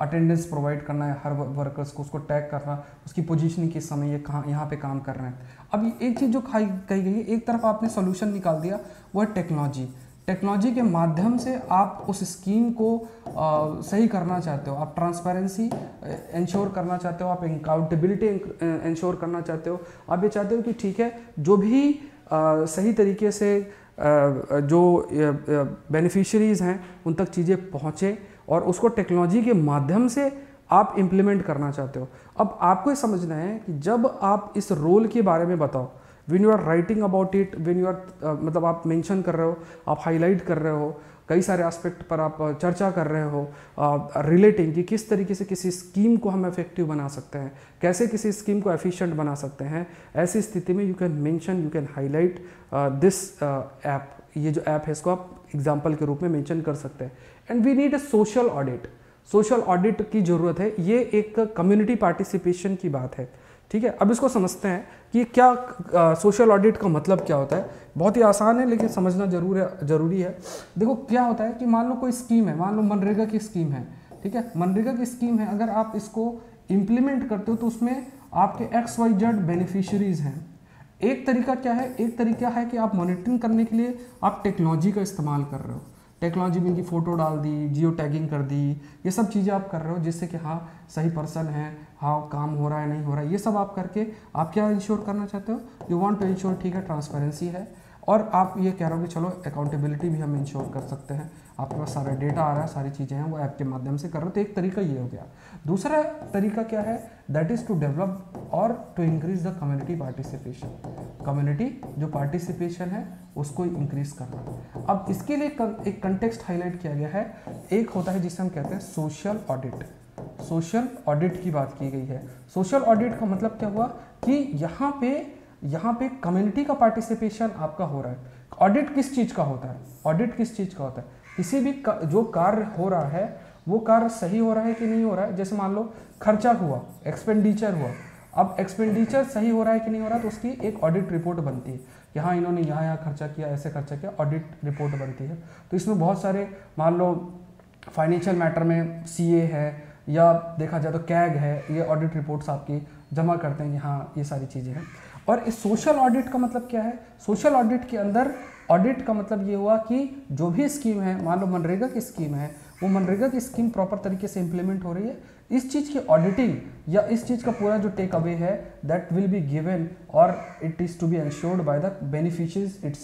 अटेंडेंस प्रोवाइड करना है हर वर्कर्स को, उसको टैग करना, उसकी पोजिशनिंग किस समय ये कहाँ, यहाँ पर काम कर रहे हैं। अब एक चीज़ जो खाई, कही गई है, एक तरफ़ आपने सोल्यूशन निकाल दिया, वो है टेक्नोलॉजी टेक्नोलॉजी के माध्यम से आप उस स्कीम को आ, सही करना चाहते हो। आप ट्रांसपेरेंसी इंश्योर करना चाहते हो आप अकाउंटेबिलिटी इंश्योर करना चाहते हो। आप ये चाहते हो कि ठीक है जो भी आ, सही तरीके से आ, जो बेनिफिशरीज़ हैं उन तक चीज़ें पहुँचें और उसको टेक्नोलॉजी के माध्यम से आप इम्प्लीमेंट करना चाहते हो। अब आपको ये समझना है कि जब आप इस रोल के बारे में बताओ when you are writing about it when you are मतलब आप मेंशन कर रहे हो आप हाईलाइट कर रहे हो कई सारे एस्पेक्ट पर आप uh, चर्चा कर रहे हो रिलेटिंग uh, कि किस तरीके से किसी स्कीम को हम इफ़ेक्टिव बना सकते हैं कैसे किसी स्कीम को एफिशिएंट बना सकते हैं ऐसी स्थिति में you can mention you can highlight this app ये जो ऐप है इसको आप एग्ज़ाम्पल के रूप में मेंशन कर सकते हैं. And we need a social audit social audit की ज़रूरत है. ये एक कम्युनिटी पार्टिसिपेशन की बात है. ठीक है? अब इसको समझते हैं कि क्या सोशल ऑडिट का मतलब क्या होता है? बहुत ही आसान है, लेकिन समझना ज़रूर है, ज़रूरी है। देखो, क्या होता है कि मान लो कोई स्कीम है, मान लो मनरेगा की स्कीम है, ठीक है? मनरेगा की स्कीम है, अगर आप इसको इम्प्लीमेंट करते हो तो उसमें आपके एक्स वाई जेड बेनिफिशरीज हैं। एक तरीका क्या है? एक तरीका है कि आप मॉनिटरिंग करने के लिए आप टेक्नोलॉजी का इस्तेमाल कर रहे हो। टेक्नोलॉजी में इनकी फ़ोटो डाल दी, जियो टैगिंग कर दी, ये सब चीज़ें आप कर रहे हो जिससे कि हाँ सही पर्सन है हाँ काम हो रहा है, नहीं हो रहा है, ये सब आप करके आप क्या इंश्योर करना चाहते हो? यू वॉन्ट टू इंश्योर ठीक है ट्रांसपेरेंसी है और आप ये कह रहे हो कि चलो अकाउंटेबिलिटी भी हम इंश्योर कर सकते हैं। आपके पास सारा डेटा आ रहा है, सारी चीज़ें हैं, वो ऐप के माध्यम से कर रहे हो तो एक तरीका ये हो गया। दूसरा तरीका क्या है? दैट इज़ टू डेवलप और to increase the community participation community जो पार्टिसिपेशन है, उसको इंक्रीज करना। अब इसके लिए एक कंटेक्स्ट हाईलाइट किया गया है। एक होता है जिसे हम कहते हैं सोशल ऑडिट सोशल ऑडिट की बात की गई है। सोशल ऑडिट का मतलब क्या हुआ? कि यहाँ पे यहाँ पे कम्युनिटी का पार्टिसिपेशन आपका हो रहा है। ऑडिट किस चीज़ का होता है? ऑडिट किस चीज़ का होता है? किसी भी जो कार्य हो रहा है वो कार्य सही हो रहा है कि नहीं हो रहा है? जैसे मान लो खर्चा हुआ एक्सपेंडिचर हुआ। अब एक्सपेंडिचर सही हो रहा है कि नहीं हो रहा तो उसकी एक ऑडिट रिपोर्ट बनती है। कि हाँ इन्होंने यहाँ यहाँ खर्चा किया ऐसे खर्चा किया ऑडिट रिपोर्ट बनती है। तो इसमें बहुत सारे मान लो फाइनेंशियल मैटर में सीए है या देखा जाए तो कैग है ये ऑडिट रिपोर्ट्स आपकी जमा करते हैं कि हाँ ये सारी चीज़ें हैं। और इस सोशल ऑडिट का मतलब क्या है? सोशल ऑडिट के अंदर ऑडिट का मतलब ये हुआ कि जो भी स्कीम है, मान लो मनरेगा की स्कीम है, वो मनरेगा की स्कीम प्रॉपर तरीके से इम्प्लीमेंट हो रही है। इस चीज़ की ऑडिटिंग या इस चीज़ का पूरा जो टेक अवे है दैट विल बी गिवन और it is to be ensured by the beneficiaries it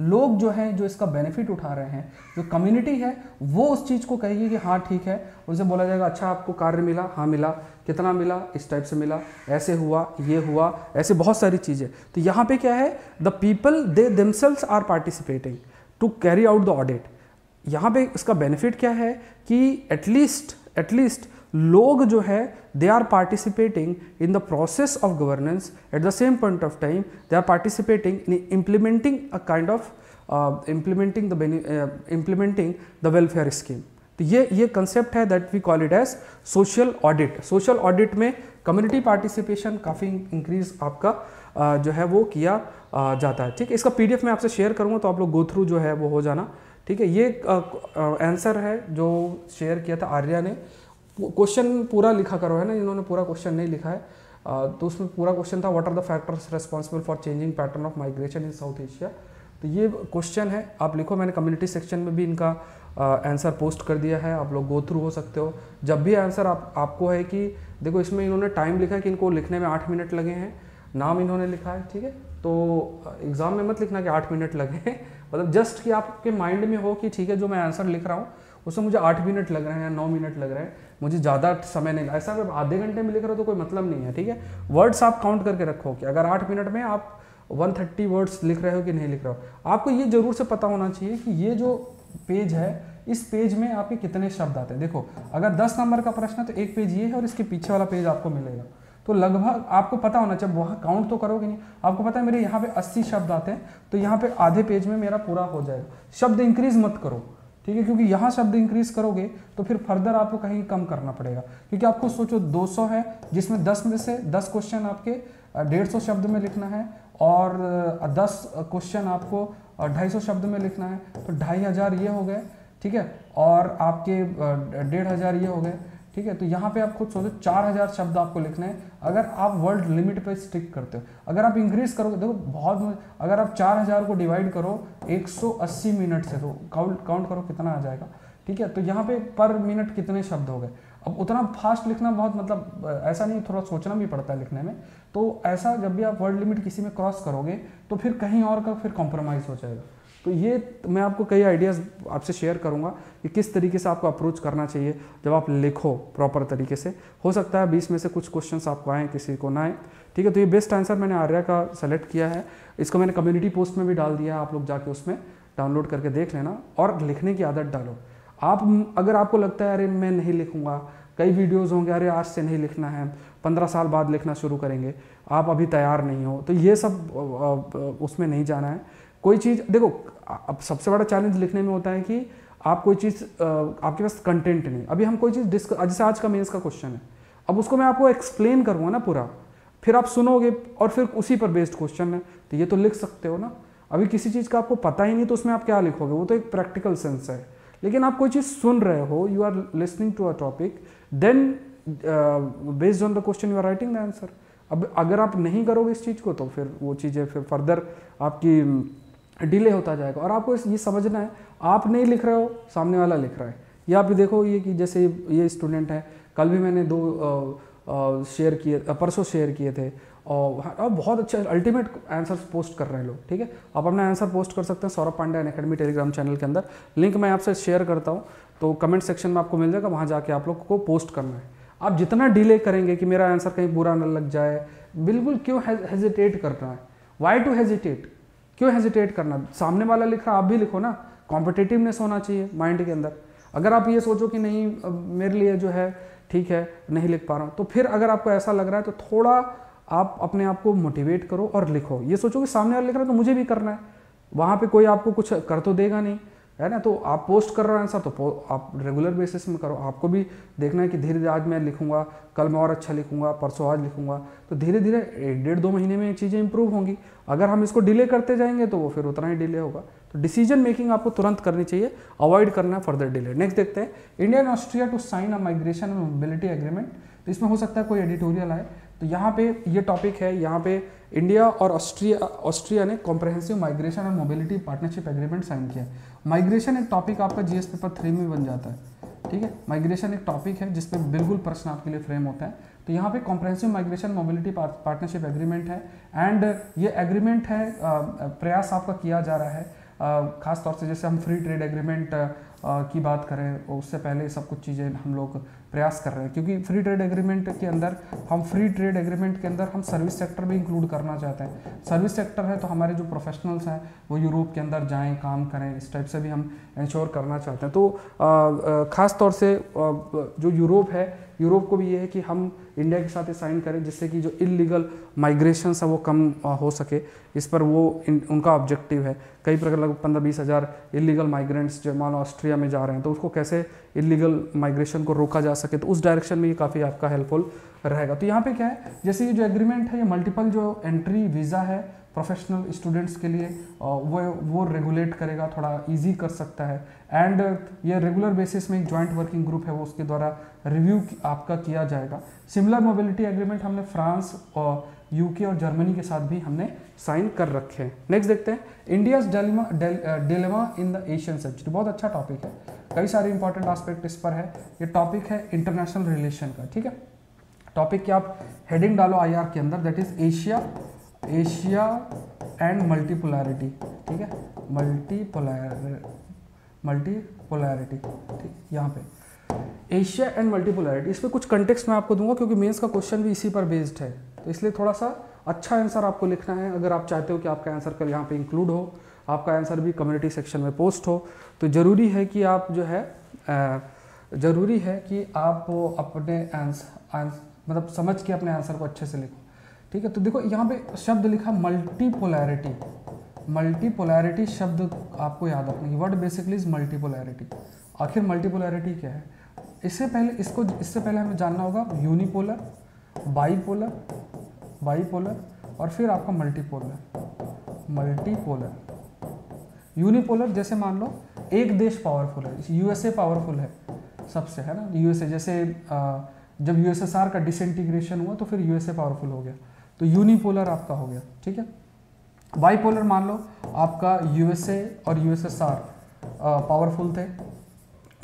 लोग जो हैं, जो इसका बेनिफिट उठा रहे हैं, जो कम्युनिटी है, वो उस चीज़ को कहेगी कि हाँ ठीक है। उनसे बोला जाएगा अच्छा आपको कार्य मिला? हाँ मिला। कितना मिला? इस टाइप से मिला। ऐसे हुआ, ये हुआ। ऐसे बहुत सारी चीज़ें। तो यहाँ पे क्या है the people they themselves are participating to carry out the audit यहाँ पे इसका बेनिफिट क्या है कि एटलीस्ट एटलीस्ट लोग जो है they are participating in the process of governance at the same point of time they are participating in implementing a kind of implementing the implementing the welfare scheme तो ये ये concept है that we call it as social audit social audit में community participation काफ़ी increase आपका जो है वो किया जाता है। ठीक है, इसका पीडीएफ मैं आपसे शेयर करूँगा तो आप लोग गो थ्रू जो है वो हो जाना। ठीक है, ये आंसर है जो शेयर किया था आर्या ने। क्वेश्चन पूरा लिखा करो, है ना? इन्होंने पूरा क्वेश्चन नहीं लिखा है। तो उसमें पूरा क्वेश्चन था what are the factors responsible for changing pattern of migration in South Asia तो ये क्वेश्चन है। आप लिखो, मैंने कम्युनिटी सेक्शन में भी इनका आंसर पोस्ट कर दिया है। आप लोग गो थ्रू हो सकते हो। जब भी आंसर आप, आपको है कि, देखो इसमें इन्होंने टाइम लिखा है कि इनको लिखने में आठ मिनट लगे हैं। नाम इन्होंने लिखा है, ठीक है? तो एग्ज़ाम में मत लिखना कि आठ मिनट लगे हैं। मतलब जस्ट कि आपके माइंड में हो कि, ठीक है, जो मैं आंसर लिख रहा हूँ, उसमें मुझे आठ मिनट लग रहे हैं या नौ मिनट लग रहे हैं। मुझे ज़्यादा समय नहीं, ऐसा अगर आधे घंटे में लिख रहे हो तो कोई मतलब नहीं है, ठीक है? वर्ड्स आप काउंट करके रखो कि अगर आठ मिनट में आप 130 वर्ड्स लिख रहे हो कि नहीं लिख रहे हो। आपको ये ज़रूर से पता होना चाहिए कि ये जो पेज है, इस पेज में आपके कितने शब्द आते हैं। देखो, अगर 10 नंबर का प्रश्न है तो एक पेज ये है और इसके पीछे वाला पेज आपको मिलेगा। तो लगभग आपको पता होना चाहिए, वहाँ काउंट तो करोगे नहीं। आपको पता है मेरे यहाँ पे 80 शब्द आते हैं तो यहाँ पे आधे पेज में मेरा पूरा हो जाएगा। शब्द इंक्रीज मत करो। ठीक है? क्योंकि यहाँ शब्द इंक्रीज करोगे तो फिर फर्दर आपको कहीं कम करना पड़ेगा। क्योंकि आपको सोचो 200 है, जिसमें 10 में से 10 क्वेश्चन आपके डेढ़ सौ शब्द में लिखना है, और 10 क्वेश्चन आपको ढाई सौ शब्द में लिखना है। तो ढाई हज़ार ये हो गए, ठीक है? और आपके डेढ़ हज़ार ये हो गए। ठीक है? तो यहाँ पे आप खुद सोचो, चार हज़ार शब्द आपको लिखने हैं। अगर आप वर्ल्ड लिमिट पे स्टिक करते हो, अगर आप इंक्रीज करोगे, देखो बहुत अगर आप चार हज़ार को डिवाइड करो 180 मिनट से तो काउंट काउंट करो कितना आ जाएगा। ठीक है? तो यहाँ पे पर मिनट कितने शब्द हो गए? अब उतना फास्ट लिखना बहुत मतलब ऐसा नहीं, थोड़ा सोचना भी पड़ता है लिखने में। तो ऐसा जब भी आप वर्ल्ड लिमिट किसी में क्रॉस करोगे तो फिर कहीं और का फिर कॉम्प्रोमाइज़ हो जाएगा। तो ये मैं आपको कई आइडियाज़ आपसे शेयर करूँगा कि किस तरीके से आपको अप्रोच करना चाहिए, जब आप लिखो प्रॉपर तरीके से। हो सकता है बीस में से कुछ क्वेश्चंस आपको आए, किसी को ना आए। ठीक है तो ये बेस्ट आंसर मैंने आर्या का सेलेक्ट किया है। इसको मैंने कम्युनिटी पोस्ट में भी डाल दिया है, आप लोग जाके उसमें डाउनलोड करके देख लेना और लिखने की आदत डालो। आप, अगर आपको लगता है, अरे, मैं नहीं लिखूँगा। कई वीडियोज़ होंगे, अरे, आज से नहीं लिखना है, पंद्रह साल बाद लिखना शुरू करेंगे। आप अभी तैयार नहीं हो। तो ये सब उसमें नहीं जाना है। कोई चीज़, देखो अब सबसे बड़ा चैलेंज लिखने में होता है कि आप कोई चीज़ आपके पास कंटेंट नहीं अभी हम कोई चीज़ डिस्क जैसे आज का मेन्स का क्वेश्चन है। अब उसको मैं आपको एक्सप्लेन करूँगा ना पूरा। फिर आप सुनोगे और फिर उसी पर बेस्ड क्वेश्चन है तो ये तो लिख सकते हो ना। अभी किसी चीज़ का आपको पता ही नहीं तो उसमें आप क्या लिखोगे? वो तो एक प्रैक्टिकल सेंस है। लेकिन आप कोई चीज़ सुन रहे हो you are listening to a topic then based on the question you are writing the answer अब अगर आप नहीं करोगे इस चीज़ को तो फिर वो चीज़ें फिर फर्दर आपकी डिले होता जाएगा। और आपको ये समझना है, आप नहीं लिख रहे हो, सामने वाला लिख रहा है। या आप देखो, ये कि जैसे ये स्टूडेंट है, कल भी मैंने दो शेयर किए परसों शेयर किए थे, और अब बहुत अच्छे अल्टीमेट आंसर पोस्ट कर रहे हैं लोग, ठीक है? आप अपना आंसर पोस्ट कर सकते हैं Saurabh Pandey academy Telegram channel के अंदर। लिंक मैं आपसे शेयर करता हूँ तो कमेंट सेक्शन में आपको मिल जाएगा, वहाँ जाके आप लोग को पोस्ट करना है। आप जितना डिले करेंगे कि मेरा आंसर कहीं बुरा न लग जाए, बिल्कुल क्यों हेजिटेट करना है? वाई टू हेजिटेट क्यों हेजिटेट करना? सामने वाला लिख रहा, आप भी लिखो ना। कॉम्पिटेटिवनेस होना चाहिए माइंड के अंदर। अगर आप ये सोचो कि नहीं मेरे लिए जो है, ठीक है, नहीं लिख पा रहा हूँ तो फिर अगर आपको ऐसा लग रहा है तो थोड़ा आप अपने आप को मोटिवेट करो और लिखो। ये सोचो कि सामने वाला लिख रहा है तो मुझे भी करना है। वहाँ पे कोई आपको कुछ कर तो देगा नहीं। है ना? तो आप पोस्ट कर रहे हो आंसर तो आप रेगुलर बेसिस में करो। आपको भी देखना है कि धीरे धीरे आज मैं लिखूँगा, कल मैं और अच्छा लिखूँगा, परसों आज लिखूँगा। तो धीरे धीरे एक डेढ़ दो महीने में चीज़ें इंप्रूव होंगी। अगर हम इसको डिले करते जाएँगे तो वो फिर उतना ही डिले होगा। तो डिसीज़न मेकिंग आपको तुरंत करनी चाहिए। अवॉइड करना है फर्दर डिले नेक्स्ट देखते हैं। India and Austria to sign a migration mobility agreement तो इसमें हो सकता है कोई एडिटोरियल आए। तो यहाँ पे ये टॉपिक है, यहाँ पे इंडिया और ऑस्ट्रिया ऑस्ट्रिया ने कॉम्प्रहेंसिव माइग्रेशन और मोबिलिटी पार्टनरशिप एग्रीमेंट साइन किया माइग्रेशन एक टॉपिक आपका जीएस पेपर थ्री में बन जाता है, ठीक है? माइग्रेशन एक टॉपिक है जिसपे बिल्कुल प्रश्न आपके लिए फ्रेम होता है। तो यहाँ पे comprehensive migration mobility partnership agreement है एंड ये एग्रीमेंट है प्रयास आपका किया जा रहा है खासतौर से जैसे हम फ्री ट्रेड एग्रीमेंट की बात करें, और उससे पहले सब कुछ चीज़ें हम लोग प्रयास कर रहे हैं। क्योंकि फ्री ट्रेड एग्रीमेंट के अंदर, हम फ्री ट्रेड एग्रीमेंट के अंदर हम सर्विस सेक्टर भी इंक्लूड करना चाहते हैं। सर्विस सेक्टर है तो हमारे जो प्रोफेशनल्स हैं, वो यूरोप के अंदर जाएँ, काम करें, इस टाइप से भी हम इंश्योर करना चाहते हैं। तो ख़ास तौर से जो यूरोप है यूरोप को भी ये है कि हम इंडिया के साथ साइन करें जिससे कि जो इलीगल माइग्रेशन है वो कम हो सके। इस पर वो उनका ऑब्जेक्टिव है। कई प्रकार लगभग पंद्रह बीस हज़ार इलीगल माइग्रेंट्स जो मान ऑस्ट्रिया में जा रहे हैं तो उसको कैसे इलीगल माइग्रेशन को रोका जा सके? तो उस डायरेक्शन में ये काफ़ी आपका हेल्पफुल रहेगा। तो यहाँ पे क्या है? जैसे ये जो एग्रीमेंट है, ये मल्टीपल जो एंट्री वीज़ा है प्रोफेशनल स्टूडेंट्स के लिए वो वो रेगुलेट करेगा, थोड़ा इजी कर सकता है। एंड ये रेगुलर बेसिस में एक जॉइंट वर्किंग ग्रुप है, वो उसके द्वारा रिव्यू आपका किया जाएगा। सिमिलर मोबिलिटी एग्रीमेंट हमने फ्रांस और यूके और जर्मनी के साथ भी हमने साइन कर रखे हैं। नेक्स्ट देखते हैं। India's dilemma dilemma in the Asian century बहुत अच्छा टॉपिक है। कई सारे इंपॉर्टेंट आस्पेक्ट इस पर है। ये टॉपिक है इंटरनेशनल रिलेशन का, ठीक है? टॉपिक क्या आप हेडिंग डालो आईआर के अंदर that is Asia Asia and multipolarity, ठीक है? मल्टीपोलर, मल्टीपोलैरिटी, ठीक, यहाँ पे। एशिया एंड मल्टीपोलैरिटी, इस पर कुछ कंटेक्स्ट मैं आपको दूँगा क्योंकि मेंस का क्वेश्चन भी इसी पर बेस्ड है। तो इसलिए थोड़ा सा अच्छा आंसर आपको लिखना है। अगर आप चाहते हो कि आपका आंसर कल यहाँ पे इंक्लूड हो, आपका आंसर भी कम्युनिटी सेक्शन में पोस्ट हो तो ज़रूरी है कि आप जो है ज़रूरी है कि आप अपने आंसर मतलब समझ के अपने आंसर को अच्छे से लिखो। ठीक है तो देखो यहाँ पे शब्द लिखा मल्टीपोलैरिटी मल्टीपोलैरिटी शब्द आपको याद रखना है। वर्ड बेसिकली इज़ मल्टीपोलैरिटी आखिर मल्टीपोलैरिटी क्या है? इससे पहले इसको इससे पहले हमें जानना होगा यूनिपोलर बाईपोलर बाईपोलर और फिर आपका मल्टीपोलर मल्टीपोलर यूनिपोलर जैसे मान लो एक देश पावरफुल है। यूएसए पावरफुल है सबसे है ना? यूएसए जैसे आ, जब यूएसएसआर का डिसइंटीग्रेशन हुआ तो फिर यूएसए पावरफुल हो गया। तो यूनिपोलर आपका हो गया, ठीक है? बाईपोलर मान लो, आपका यूएसए और यूएसएसआर पावरफुल थे।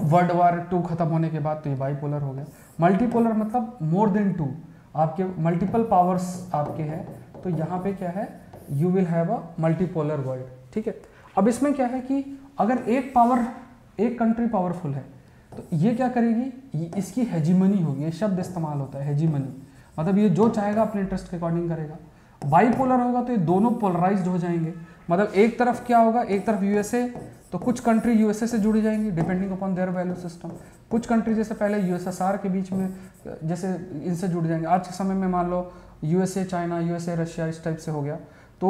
वर्ल्ड वार टू खत्म होने के बाद तो ये बाईपोलर हो गया। मल्टीपोलर मतलब मोर देन टू आपके मल्टीपल पावर्स आपके हैं। तो यहाँ पे क्या है? You will have a multipolar world ठीक है? अब इसमें क्या है कि अगर एक पावर एक कंट्री पावरफुल है तो ये क्या करेगी? इसकी हेजीमनी होगी, ये शब्द इस्तेमाल होता है हेजीमनी मतलब ये जो चाहेगा अपने इंटरेस्ट के अकॉर्डिंग करेगा। बाईपोलर होगा तो ये दोनों पोलराइज हो जाएँगे। मतलब एक तरफ़ क्या होगा, एक तरफ़ यूएसए तो कुछ कंट्री यूएसए से जुड़ी जाएँगी depending upon their value system कुछ कंट्री जैसे पहले यूएसएसआर के बीच में, जैसे इनसे जुड़ जाएँगे। आज के समय में मान लो यूएसए चाइना यूएसए रशिया इस टाइप से हो गया। तो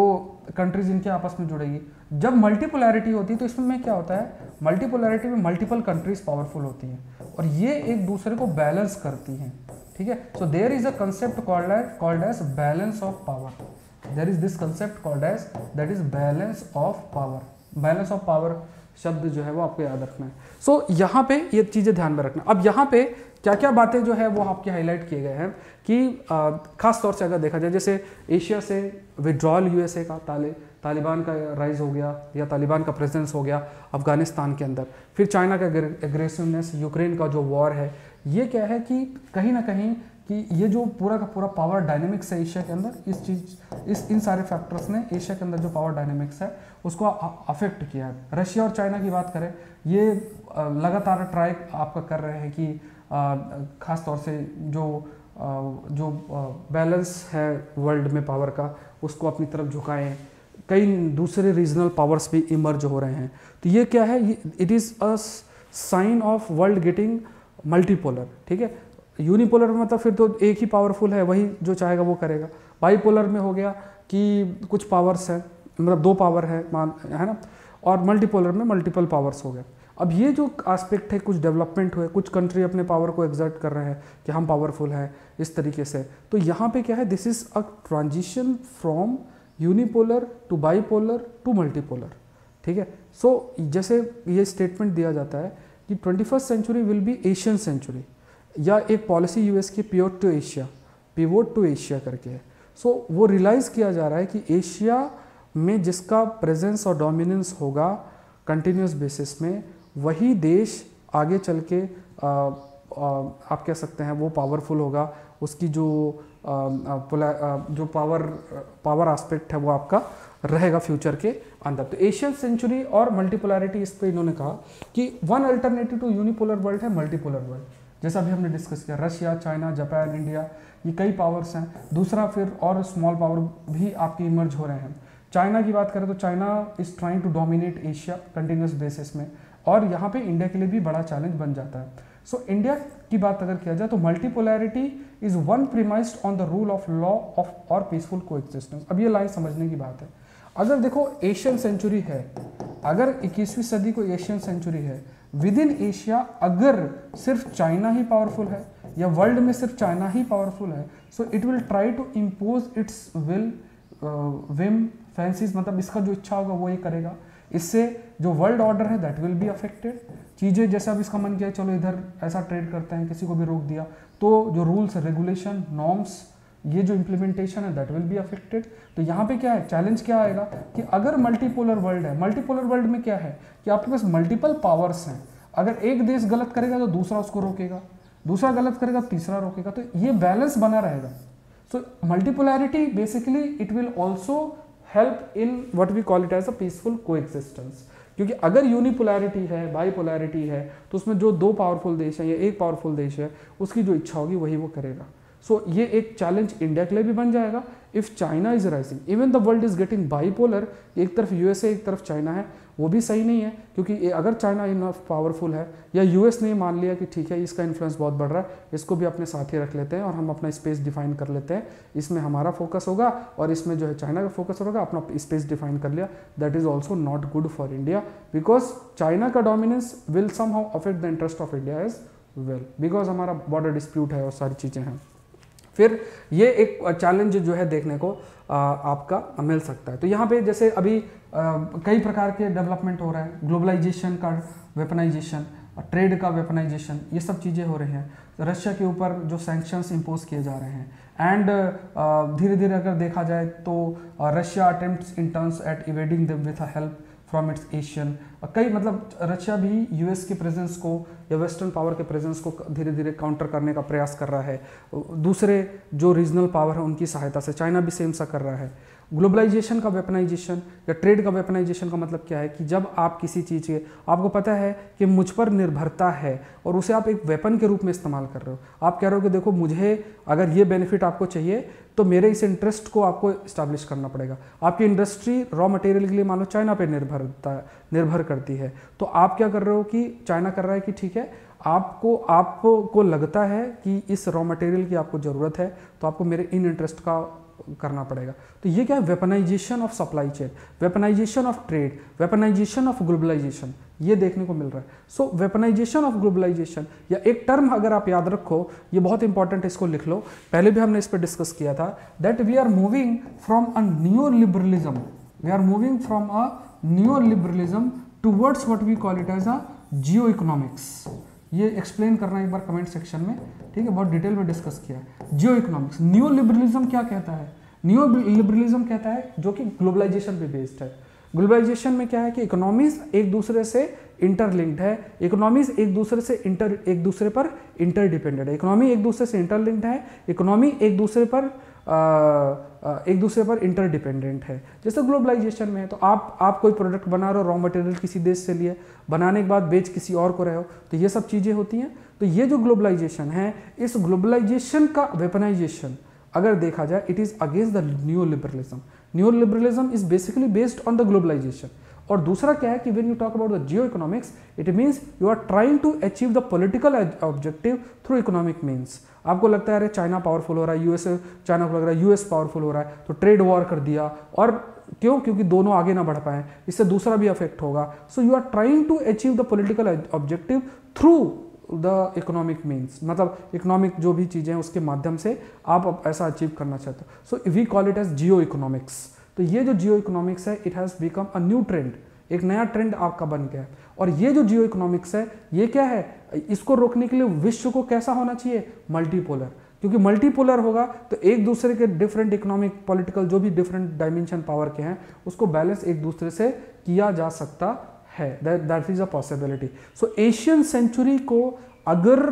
कंट्रीज़ इनके आपस में जुड़ेगी। जब मल्टीपोलैरिटी होती है तो इसमें में क्या होता है? मल्टीपोलैरिटी में मल्टीपल कंट्रीज़ पावरफुल होती हैं। और ये एक दूसरे को बैलेंस करती हैं। ठीक है? So there is a concept called called as balance of power there is this concept called as that is balance of power balance of power शब्द जो है वो आपको याद रखना है। सो so, यहाँ पे ये चीज़ें ध्यान में रखना। अब यहाँ पे क्या क्या बातें जो है वो आपके हाईलाइट किए गए हैं कि खास तौर से अगर देखा जाए जैसे एशिया से विड्रॉल यूएसए का ताले तालिबान का राइज हो गया या तालिबान का प्रेजेंस हो गया अफ़गानिस्तान के अंदर। फिर चाइना का एग्रेसिवनेस यूक्रेन का जो वॉर है ये क्या है कि कहीं ना कहीं कि ये जो पूरा का पूरा पावर डायनेमिक्स है एशिया के अंदर, इस चीज़, इस, इन सारे फैक्टर्स ने एशिया के अंदर जो पावर डायनेमिक्स है, उसको अफेक्ट किया है। रशिया और चाइना की बात करें, ये लगातार ट्राई आपका कर रहे हैं कि ख़ास तौर से जो जो बैलेंस है वर्ल्ड में पावर का, उसको अपनी तरफ़ झुकाएँ। कई दूसरे रीजनल पावर्स भी इमर्ज हो रहे हैं। तो ये क्या है? It is a sign of world getting multipolar ठीक है? यूनिपोलर में मतलब फिर तो एक ही पावरफुल है वही जो चाहेगा वो करेगा। बाईपोलर में हो गया कि कुछ पावर्स हैं मतलब दो पावर है मान है ना? और मल्टीपोलर में मल्टीपल पावर्स हो गए अब ये जो एस्पेक्ट है कुछ डेवलपमेंट हुए कुछ कंट्री अपने पावर को एग्जर्ट कर रहे हैं कि हम पावरफुल हैं इस तरीके से। तो यहाँ पे क्या है? This is a transition from unipolar to bipolar to multipolar ठीक है? सो so, जैसे ये स्टेटमेंट दिया जाता है कि twenty first century will be Asian century या एक पॉलिसी यूएस की pure to Asia pivot to Asia करके है। सो so, वो रियलाइज़ किया जा रहा है कि एशिया में जिसका प्रेजेंस और डोमिनेंस होगा कंटिन्यूस बेसिस में वही देश आगे चल के आ, आ, आप कह सकते हैं वो पावरफुल होगा। उसकी जो आ, आ, जो पावर पावर एस्पेक्ट है वो आपका रहेगा फ्यूचर के। अंदर। तो एशियन सेंचुरी और मल्टीपोलैरिटी इस पर इन्होंने कहा कि one alternative to unipolar world है मल्टीपोलर वर्ल्ड जैसा अभी हमने डिस्कस किया रशिया चाइना जापान इंडिया ये कई पावर्स हैं। दूसरा फिर और स्मॉल पावर भी आपके इमर्ज हो रहे हैं। चाइना की बात करें तो China is trying to dominate Asia continuous basis में और यहाँ पे इंडिया के लिए भी बड़ा चैलेंज बन जाता है। सो so, इंडिया की बात अगर किया जाए तो multipolarity is one premised on the rule of law of और पीसफुल को अब ये लाइन समझने की बात है। अगर देखो एशियन सेंचुरी है, अगर 21वीं सदी को एशियन सेंचुरी है विद इन एशिया अगर सिर्फ़ चाइना ही पावरफुल है, या वर्ल्ड में सिर्फ़ चाइना ही पावरफुल है so it will try to impose its will whims fancies मतलब इसका जो इच्छा होगा वो ये करेगा। इससे जो वर्ल्ड ऑर्डर है दैट विल बी अफेक्टेड चीज़ें जैसे अब इसका मन किया, चलो इधर ऐसा ट्रेड करते हैं, किसी को भी रोक दिया तो जो रूल्स रेगुलेशन नॉर्म्स ये जो इम्प्लीमेंटेशन है दैट विल बी अफेक्टेड तो यहाँ पे क्या है? चैलेंज क्या आएगा? कि अगर मल्टीपोलर वर्ल्ड है मल्टीपोलर वर्ल्ड में क्या है? कि आपके पास मल्टीपल पावर्स हैं। अगर एक देश गलत करेगा तो दूसरा उसको रोकेगा। दूसरा गलत करेगा, तीसरा रोकेगा। तो ये बैलेंस बना रहेगा। So multipolarity basically it will also help in what we call it as a peaceful co क्योंकि अगर यूनिपोलैरिटी है बाईपोलैरिटी है तो उसमें जो दो पावरफुल देश है या एक पावरफुल देश है, उसकी जो इच्छा होगी, वही वो करेगा। सो so, ये एक चैलेंज इंडिया के लिए भी बन जाएगा। If China is rising even the world is getting bipolar एक तरफ़ यूएसए एक तरफ़ चाइना है वो भी सही नहीं है क्योंकि अगर चाइना इनफ पावरफुल है या यूएस ने मान लिया कि ठीक है इसका इन्फ्लुएंस बहुत बढ़ रहा है इसको भी अपने साथ ही रख लेते हैं और हम अपना स्पेस डिफाइन कर लेते हैं। इसमें हमारा फोकस होगा और इसमें जो है चाइना का फोकस होगा अपना स्पेस डिफाइन कर लिया। That is also not good for India because China का dominance will somehow affect the interest of India as well because हमारा बॉर्डर डिस्प्यूट है और सारी चीज़ें हैं। फिर ये एक चैलेंज जो है देखने को आपका मिल सकता है। तो यहाँ पे जैसे अभी कई प्रकार के डेवलपमेंट हो रहे हैं। ग्लोबलाइजेशन का वेपनाइजेशन ट्रेड का वेपनाइजेशन ये सब चीज़ें हो रही हैं। रशिया के ऊपर जो सैंक्शंस इम्पोज किए जा रहे हैं। एंड धीरे धीरे अगर देखा जाए तो Russia attempt in terms at evading them with help from its Asian कई मतलब रशिया भी यूएस के प्रेजेंस को या वेस्टर्न पावर के प्रेजेंस को धीरे धीरे काउंटर करने का प्रयास कर रहा है। दूसरे जो रीजनल पावर है, उनकी सहायता से चाइना भी सेम सा कर रहा है। ग्लोबलाइजेशन का वेपनाइजेशन या ट्रेड का वेपनाइजेशन का मतलब क्या है कि जब आप किसी चीज़ के, आपको पता है कि मुझ पर निर्भरता है और उसे आप एक वेपन के रूप में इस्तेमाल कर रहे हो। आप कह रहे हो कि देखो, मुझे अगर ये बेनिफिट आपको चाहिए तो मेरे इस इंटरेस्ट को आपको इस्टेब्लिश करना पड़ेगा। आपकी इंडस्ट्री रॉ मटेरियल के लिए मान लो चाइना पे निर्भरता, निर्भर करती है। तो आप क्या कर रहे हो कि चाइना कर रहा है कि ठीक है, आपको आपको लगता है कि इस रॉ मटेरियल की आपको ज़रूरत है तो आपको मेरे इन इंटरेस्ट का करना पड़ेगा। तो ये क्या है? Weaponization of supply chain weaponization of trade weaponization of globalization ये देखने को मिल रहा है। सो वेपनाइजेशन ऑफ़ ग्लोबलाइजेशन या एक टर्म अगर आप याद रखो, ये बहुत इंपॉर्टेंट इसको लिख लो। पहले भी हमने इस पर डिस्कस किया था that we are moving from a new liberalism we are moving from a new liberalism towards what we call it as a geo economics ये एक्सप्लेन करना एक बार कमेंट सेक्शन में, ठीक है? बहुत डिटेल में डिस्कस किया। है जियो इकोनॉमिक्स न्यू लिबरलिज्म क्या कहता है? न्यू लिबरलिज्म कहता है जो कि ग्लोबलाइजेशन पे बेस्ड है। ग्लोबलाइजेशन में क्या है कि इकोनॉमीज एक दूसरे से इंटरलिंक्ड है। इकोनॉमीज एक दूसरे से इंटर एक दूसरे पर इंटरडिपेंडेंट है। इकोनॉमी एक दूसरे से इंटरलिंक्ड है। इकोनॉमी एक दूसरे पर एक दूसरे पर इंटरडिपेंडेंट है। जैसे ग्लोबलाइजेशन में है तो आप आप कोई प्रोडक्ट बना रहे हो रॉ मटेरियल किसी देश से लिए, बनाने के बाद बेच किसी और को रहे हो तो ये सब चीज़ें होती हैं। तो ये जो ग्लोबलाइजेशन है, इस ग्लोबलाइजेशन का वेपनाइजेशन अगर देखा जाए it is against the new liberalism new liberalism is basically based on the globalization और दूसरा क्या है कि when you talk about the geo economics it means you are trying to achieve the political objective through economic means आपको लगता है, अरे China powerful हो रहा है यूएस चाइना को लग रहा है यूएस पावरफुल हो रहा है तो ट्रेड वॉर कर दिया। और क्यों? क्योंकि दोनों आगे ना बढ़ पाए। इससे दूसरा भी अफेक्ट होगा। So you are trying to achieve the political objective through the economic means मतलब इकोनॉमिक जो भी चीज़ें उसके माध्यम से आप ऐसा अचीव करना चाहते हो। So we call it as geo economics तो ये जो जियो इकोनॉमिक्स है it has become a new trend एक नया ट्रेंड आपका बन गया है। और ये जो जियो इकोनॉमिक्स है, ये क्या है? इसको रोकने के लिए विश्व को कैसा होना चाहिए? मल्टीपोलर क्योंकि मल्टीपोलर होगा तो एक दूसरे के डिफरेंट इकोनॉमिक पॉलिटिकल जो भी डिफरेंट डायमेंशन पावर के हैं, उसको बैलेंस एक दूसरे से किया जा सकता है. That is a possibility so Asian century को अगर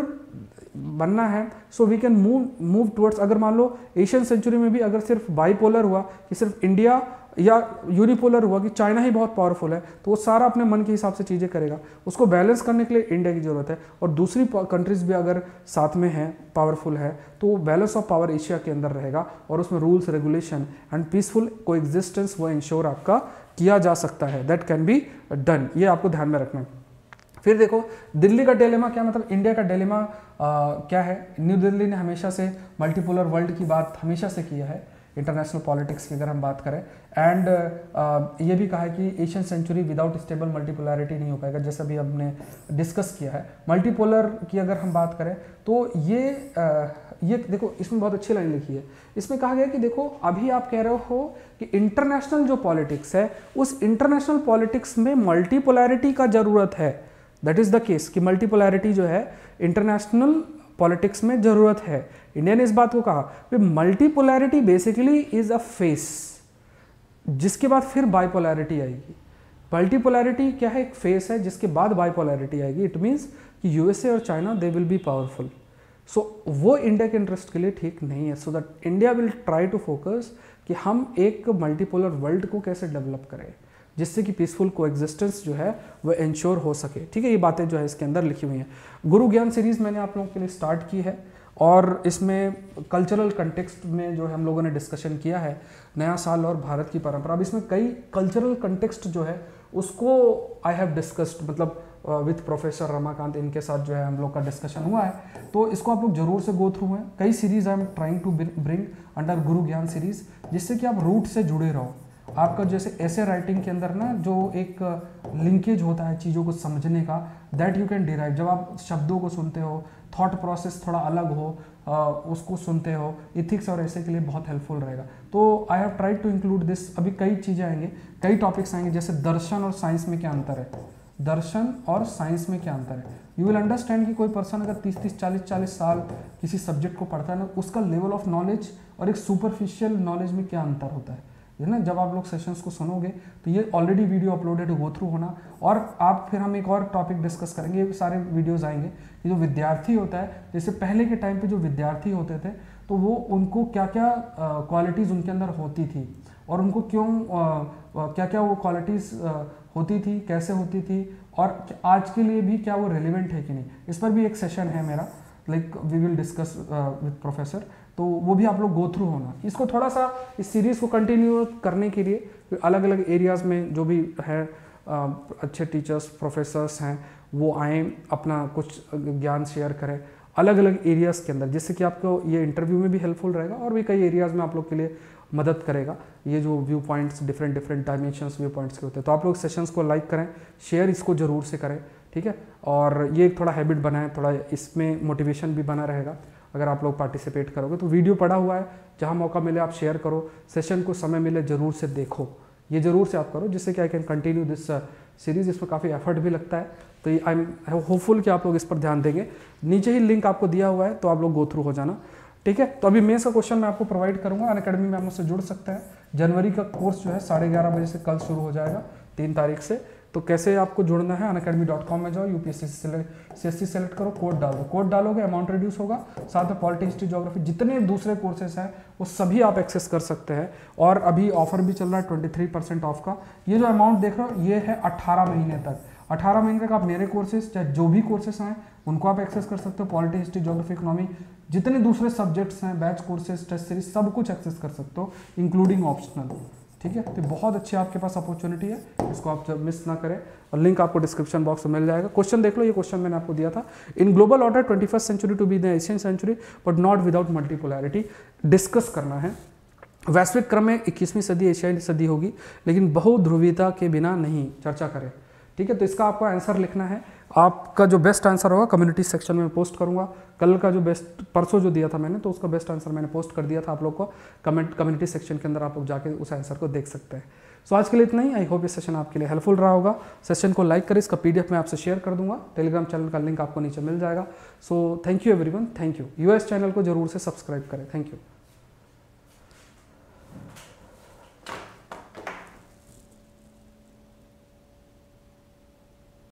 बनना है so we can move move towards अगर मान लो एशियन सेंचुरी में भी अगर सिर्फ़ बाईपोलर हुआ कि सिर्फ़ इंडिया या यूनिपोलर हुआ कि चाइना ही बहुत पावरफुल है तो वो सारा अपने मन के हिसाब से चीज़ें करेगा. उसको बैलेंस करने के लिए इंडिया की ज़रूरत है. और दूसरी कंट्रीज़ भी अगर साथ में हैं पावरफुल है तो वो बैलेंस ऑफ़ पावर एशिया के अंदर रहेगा और उसमें rules regulation and peaceful coexistence वो इंश्योर आपका किया जा सकता है दैट कैन बी डन ये आपको ध्यान में रखना है। फिर देखो दिल्ली का डेलेमा क्या मतलब? इंडिया का डेलेमा क्या है? न्यू दिल्ली ने हमेशा से मल्टीपोलर वर्ल्ड की बात हमेशा से किया है इंटरनेशनल पॉलिटिक्स की अगर हम बात करें। एंड uh, ये भी कहा है कि Asian century without stable multipolarity नहीं हो पाएगा जैसा भी हमने डिस्कस किया है। मल्टीपोलर की अगर हम बात करें तो ये uh, ये देखो, इसमें बहुत अच्छी लाइन लिखी है। इसमें कहा गया कि देखो, अभी आप कह रहे हो कि इंटरनेशनल जो पॉलिटिक्स है, उस इंटरनेशनल पॉलिटिक्स में मल्टीपोलैरिटी का ज़रूरत है। दैट इज़ द केस कि मल्टीपोलैरिटी जो है इंटरनेशनल पॉलिटिक्स में ज़रूरत है। इंडिया ने इस बात को कहा multipolarity basically is a phase जिसके बाद फिर बाइपोलैरिटी आएगी। मल्टीपोलैरिटी क्या है? एक फेस है, जिसके बाद बाईपोलैरिटी आएगी। इट मीन्स कि यूएसए और China they will be powerful so so, वो इंडिया के इंटरेस्ट के लिए ठीक नहीं है. So that India will try to focus कि हम एक मल्टीपोलर वर्ल्ड को कैसे डेवलप करें जिससे कि पीसफुल को जो है वह इंश्योर हो सके. ठीक है ये बातें जो है इसके अंदर लिखी हुई हैं. गुरु ज्ञान सीरीज़ मैंने आप लोगों के लिए स्टार्ट की है और इसमें कल्चरल कंटेक्स्ट में जो है हम लोगों ने डिस्कशन किया है नया साल और भारत की परंपरा. अब इसमें कई कल्चरल कंटेक्स्ट जो है उसको आई हैव डिस्कस्ड मतलब विथ प्रोफेसर रमाकांत इनके साथ जो है हम लोग का डिस्कशन हुआ है। तो इसको आप लोग ज़रूर से गो थ्रू हैं। कई series I am trying to bring under Guru Gyan series जिससे कि आप रूट से जुड़े रहो। आपका जैसे ऐसे राइटिंग के अंदर ना जो एक लिंकेज होता है चीज़ों को समझने का दैट यू कैन डिराइव जब आप शब्दों को सुनते हो थॉट प्रोसेस थोड़ा अलग हो आ, उसको सुनते हो इथिक्स और ऐसे के लिए बहुत हेल्पफुल रहेगा। तो I have tried to include this अभी कई चीज़ें आएँगे कई टॉपिक्स आएँगे जैसे दर्शन और साइंस में क्या अंतर है? दर्शन और साइंस में क्या अंतर है? यू विल अंडरस्टैंड कि कोई पर्सन अगर 30 30 40 40 साल किसी सब्जेक्ट को पढ़ता है ना उसका लेवल ऑफ़ नॉलेज और एक सुपरफिशियल नॉलेज में क्या अंतर होता है? है ना जब आप लोग सेशंस को सुनोगे तो ये already video uploaded go through होना और आप फिर हम एक और टॉपिक डिस्कस करेंगे ये सारे वीडियोस आएँगे कि जो विद्यार्थी होता है जैसे पहले के टाइम पे जो विद्यार्थी होते थे तो वो उनको क्या क्या क्वालिटीज़ उनके अंदर होती थी और उनको क्यों आ, क्या क्या वो क्वालिटीज़ होती थी, कैसे होती थी और आज के लिए भी क्या वो रेलिवेंट है कि नहीं? इस पर भी एक सेशन है मेरा like we will discuss with professor तो वो भी आप लोग गो थ्रू होना। इसको थोड़ा सा इस सीरीज़ को कंटिन्यू करने के लिए अलग अलग एरियाज़ में जो भी है अच्छे टीचर्स प्रोफेसर्स हैं, वो आए, अपना कुछ ज्ञान शेयर करें अलग अलग एरियाज़ के अंदर। जिससे कि आपको ये इंटरव्यू में भी हेल्पफुल रहेगा और भी कई एरियाज़ में आप लोग के लिए मदद करेगा। ये जो view points different different dimensions view points के होते हैं। तो आप लोग सेशंस को लाइक करें शेयर इसको ज़रूर से करें, ठीक है? और ये एक थोड़ा हैबिट बनाएँ थोड़ा इसमें मोटिवेशन भी बना रहेगा, अगर आप लोग पार्टिसिपेट करोगे। तो वीडियो पड़ा हुआ है, जहाँ मौका मिले आप शेयर करो सेशन को समय मिले ज़रूर से देखो। ये ज़रूर से आप करो, जिससे कि I can continue this series इसमें काफ़ी एफर्ट भी लगता है। तो आई एम होपफुल कि आप लोग इस पर ध्यान देंगे। नीचे ही लिंक आपको दिया हुआ है तो आप लोग गो थ्रू हो जाना। ठीक है? तो अभी मेंस का क्वेश्चन मैं आपको प्रोवाइड करूँगा अन अकेडमी में आप मुझसे जुड़ सकते हैं। जनवरी का कोर्स जो है, साढ़े ग्यारह बजे से कल शुरू हो जाएगा, तीन तारीख से। तो कैसे आपको जुड़ना है अन अकेडमी डॉट कॉम में जाओ UPSC select C S select करो कोड डाल। दो कोड डालोगे अमाउंट रिड्यूस होगा, साथ में पॉलिटी हिस्ट्री जोग्राफी जितने दूसरे कोर्सेज हैं, वो सभी आप एक्सेस कर सकते हैं। और अभी ऑफ़र भी चल रहा है ट्वेंटी थ्री परसेंट ऑफ़ का। ये जो अमाउंट देख रहे हो, ये है अट्ठारह महीने तक। अठारह महीने तक आप मेरे कोर्सेज चाहे जो भी कोर्सेस हैं उनको आप एक्सेस कर सकते हो पॉलिटी हिस्ट्री जोग्राफी इकोनॉमी जितने दूसरे सब्जेक्ट्स हैं बैच कोर्सेज टेस्ट सीरीज़ सब कुछ एक्सेस कर सकते हो इंक्लूडिंग ऑप्शनल ठीक है? तो बहुत अच्छी आपके पास अपॉर्चुनिटी है, इसको आप जब मिस ना करें, और लिंक आपको डिस्क्रिप्शन बॉक्स में मिल जाएगा। क्वेश्चन देख लो, ये क्वेश्चन मैंने आपको दिया था। In global order twenty first century to be the Asian century but not without multipolarity discuss करना है। वैश्विक क्रम में इक्कीसवीं सदी, एशियाई सदी होगी, लेकिन बहुध्रुवीता के बिना नहीं, चर्चा करें। ठीक है? तो इसका आपको आंसर लिखना है। आपका जो बेस्ट आंसर होगा कम्युनिटी सेक्शन में पोस्ट करूँगा। कल का जो बेस्ट परसों जो दिया था मैंने तो उसका बेस्ट आंसर मैंने पोस्ट कर दिया था आप लोग को। कमेंट कम्युनिटी सेक्शन के अंदर आप लोग जाके उस आंसर को देख सकते हैं। सो so, आज के लिए इतना ही। आई होप ये सेशन आपके लिए हेल्पफुल रहा होगा। सेशन को लाइक करें इसका पीडीएफ मैं आपसे शेयर कर दूँगा। टेलीग्राम चैनल का लिंक आपको नीचे मिल जाएगा। So thank you everyone thank you US channel को ज़रूर से सब्सक्राइब करें। Thank you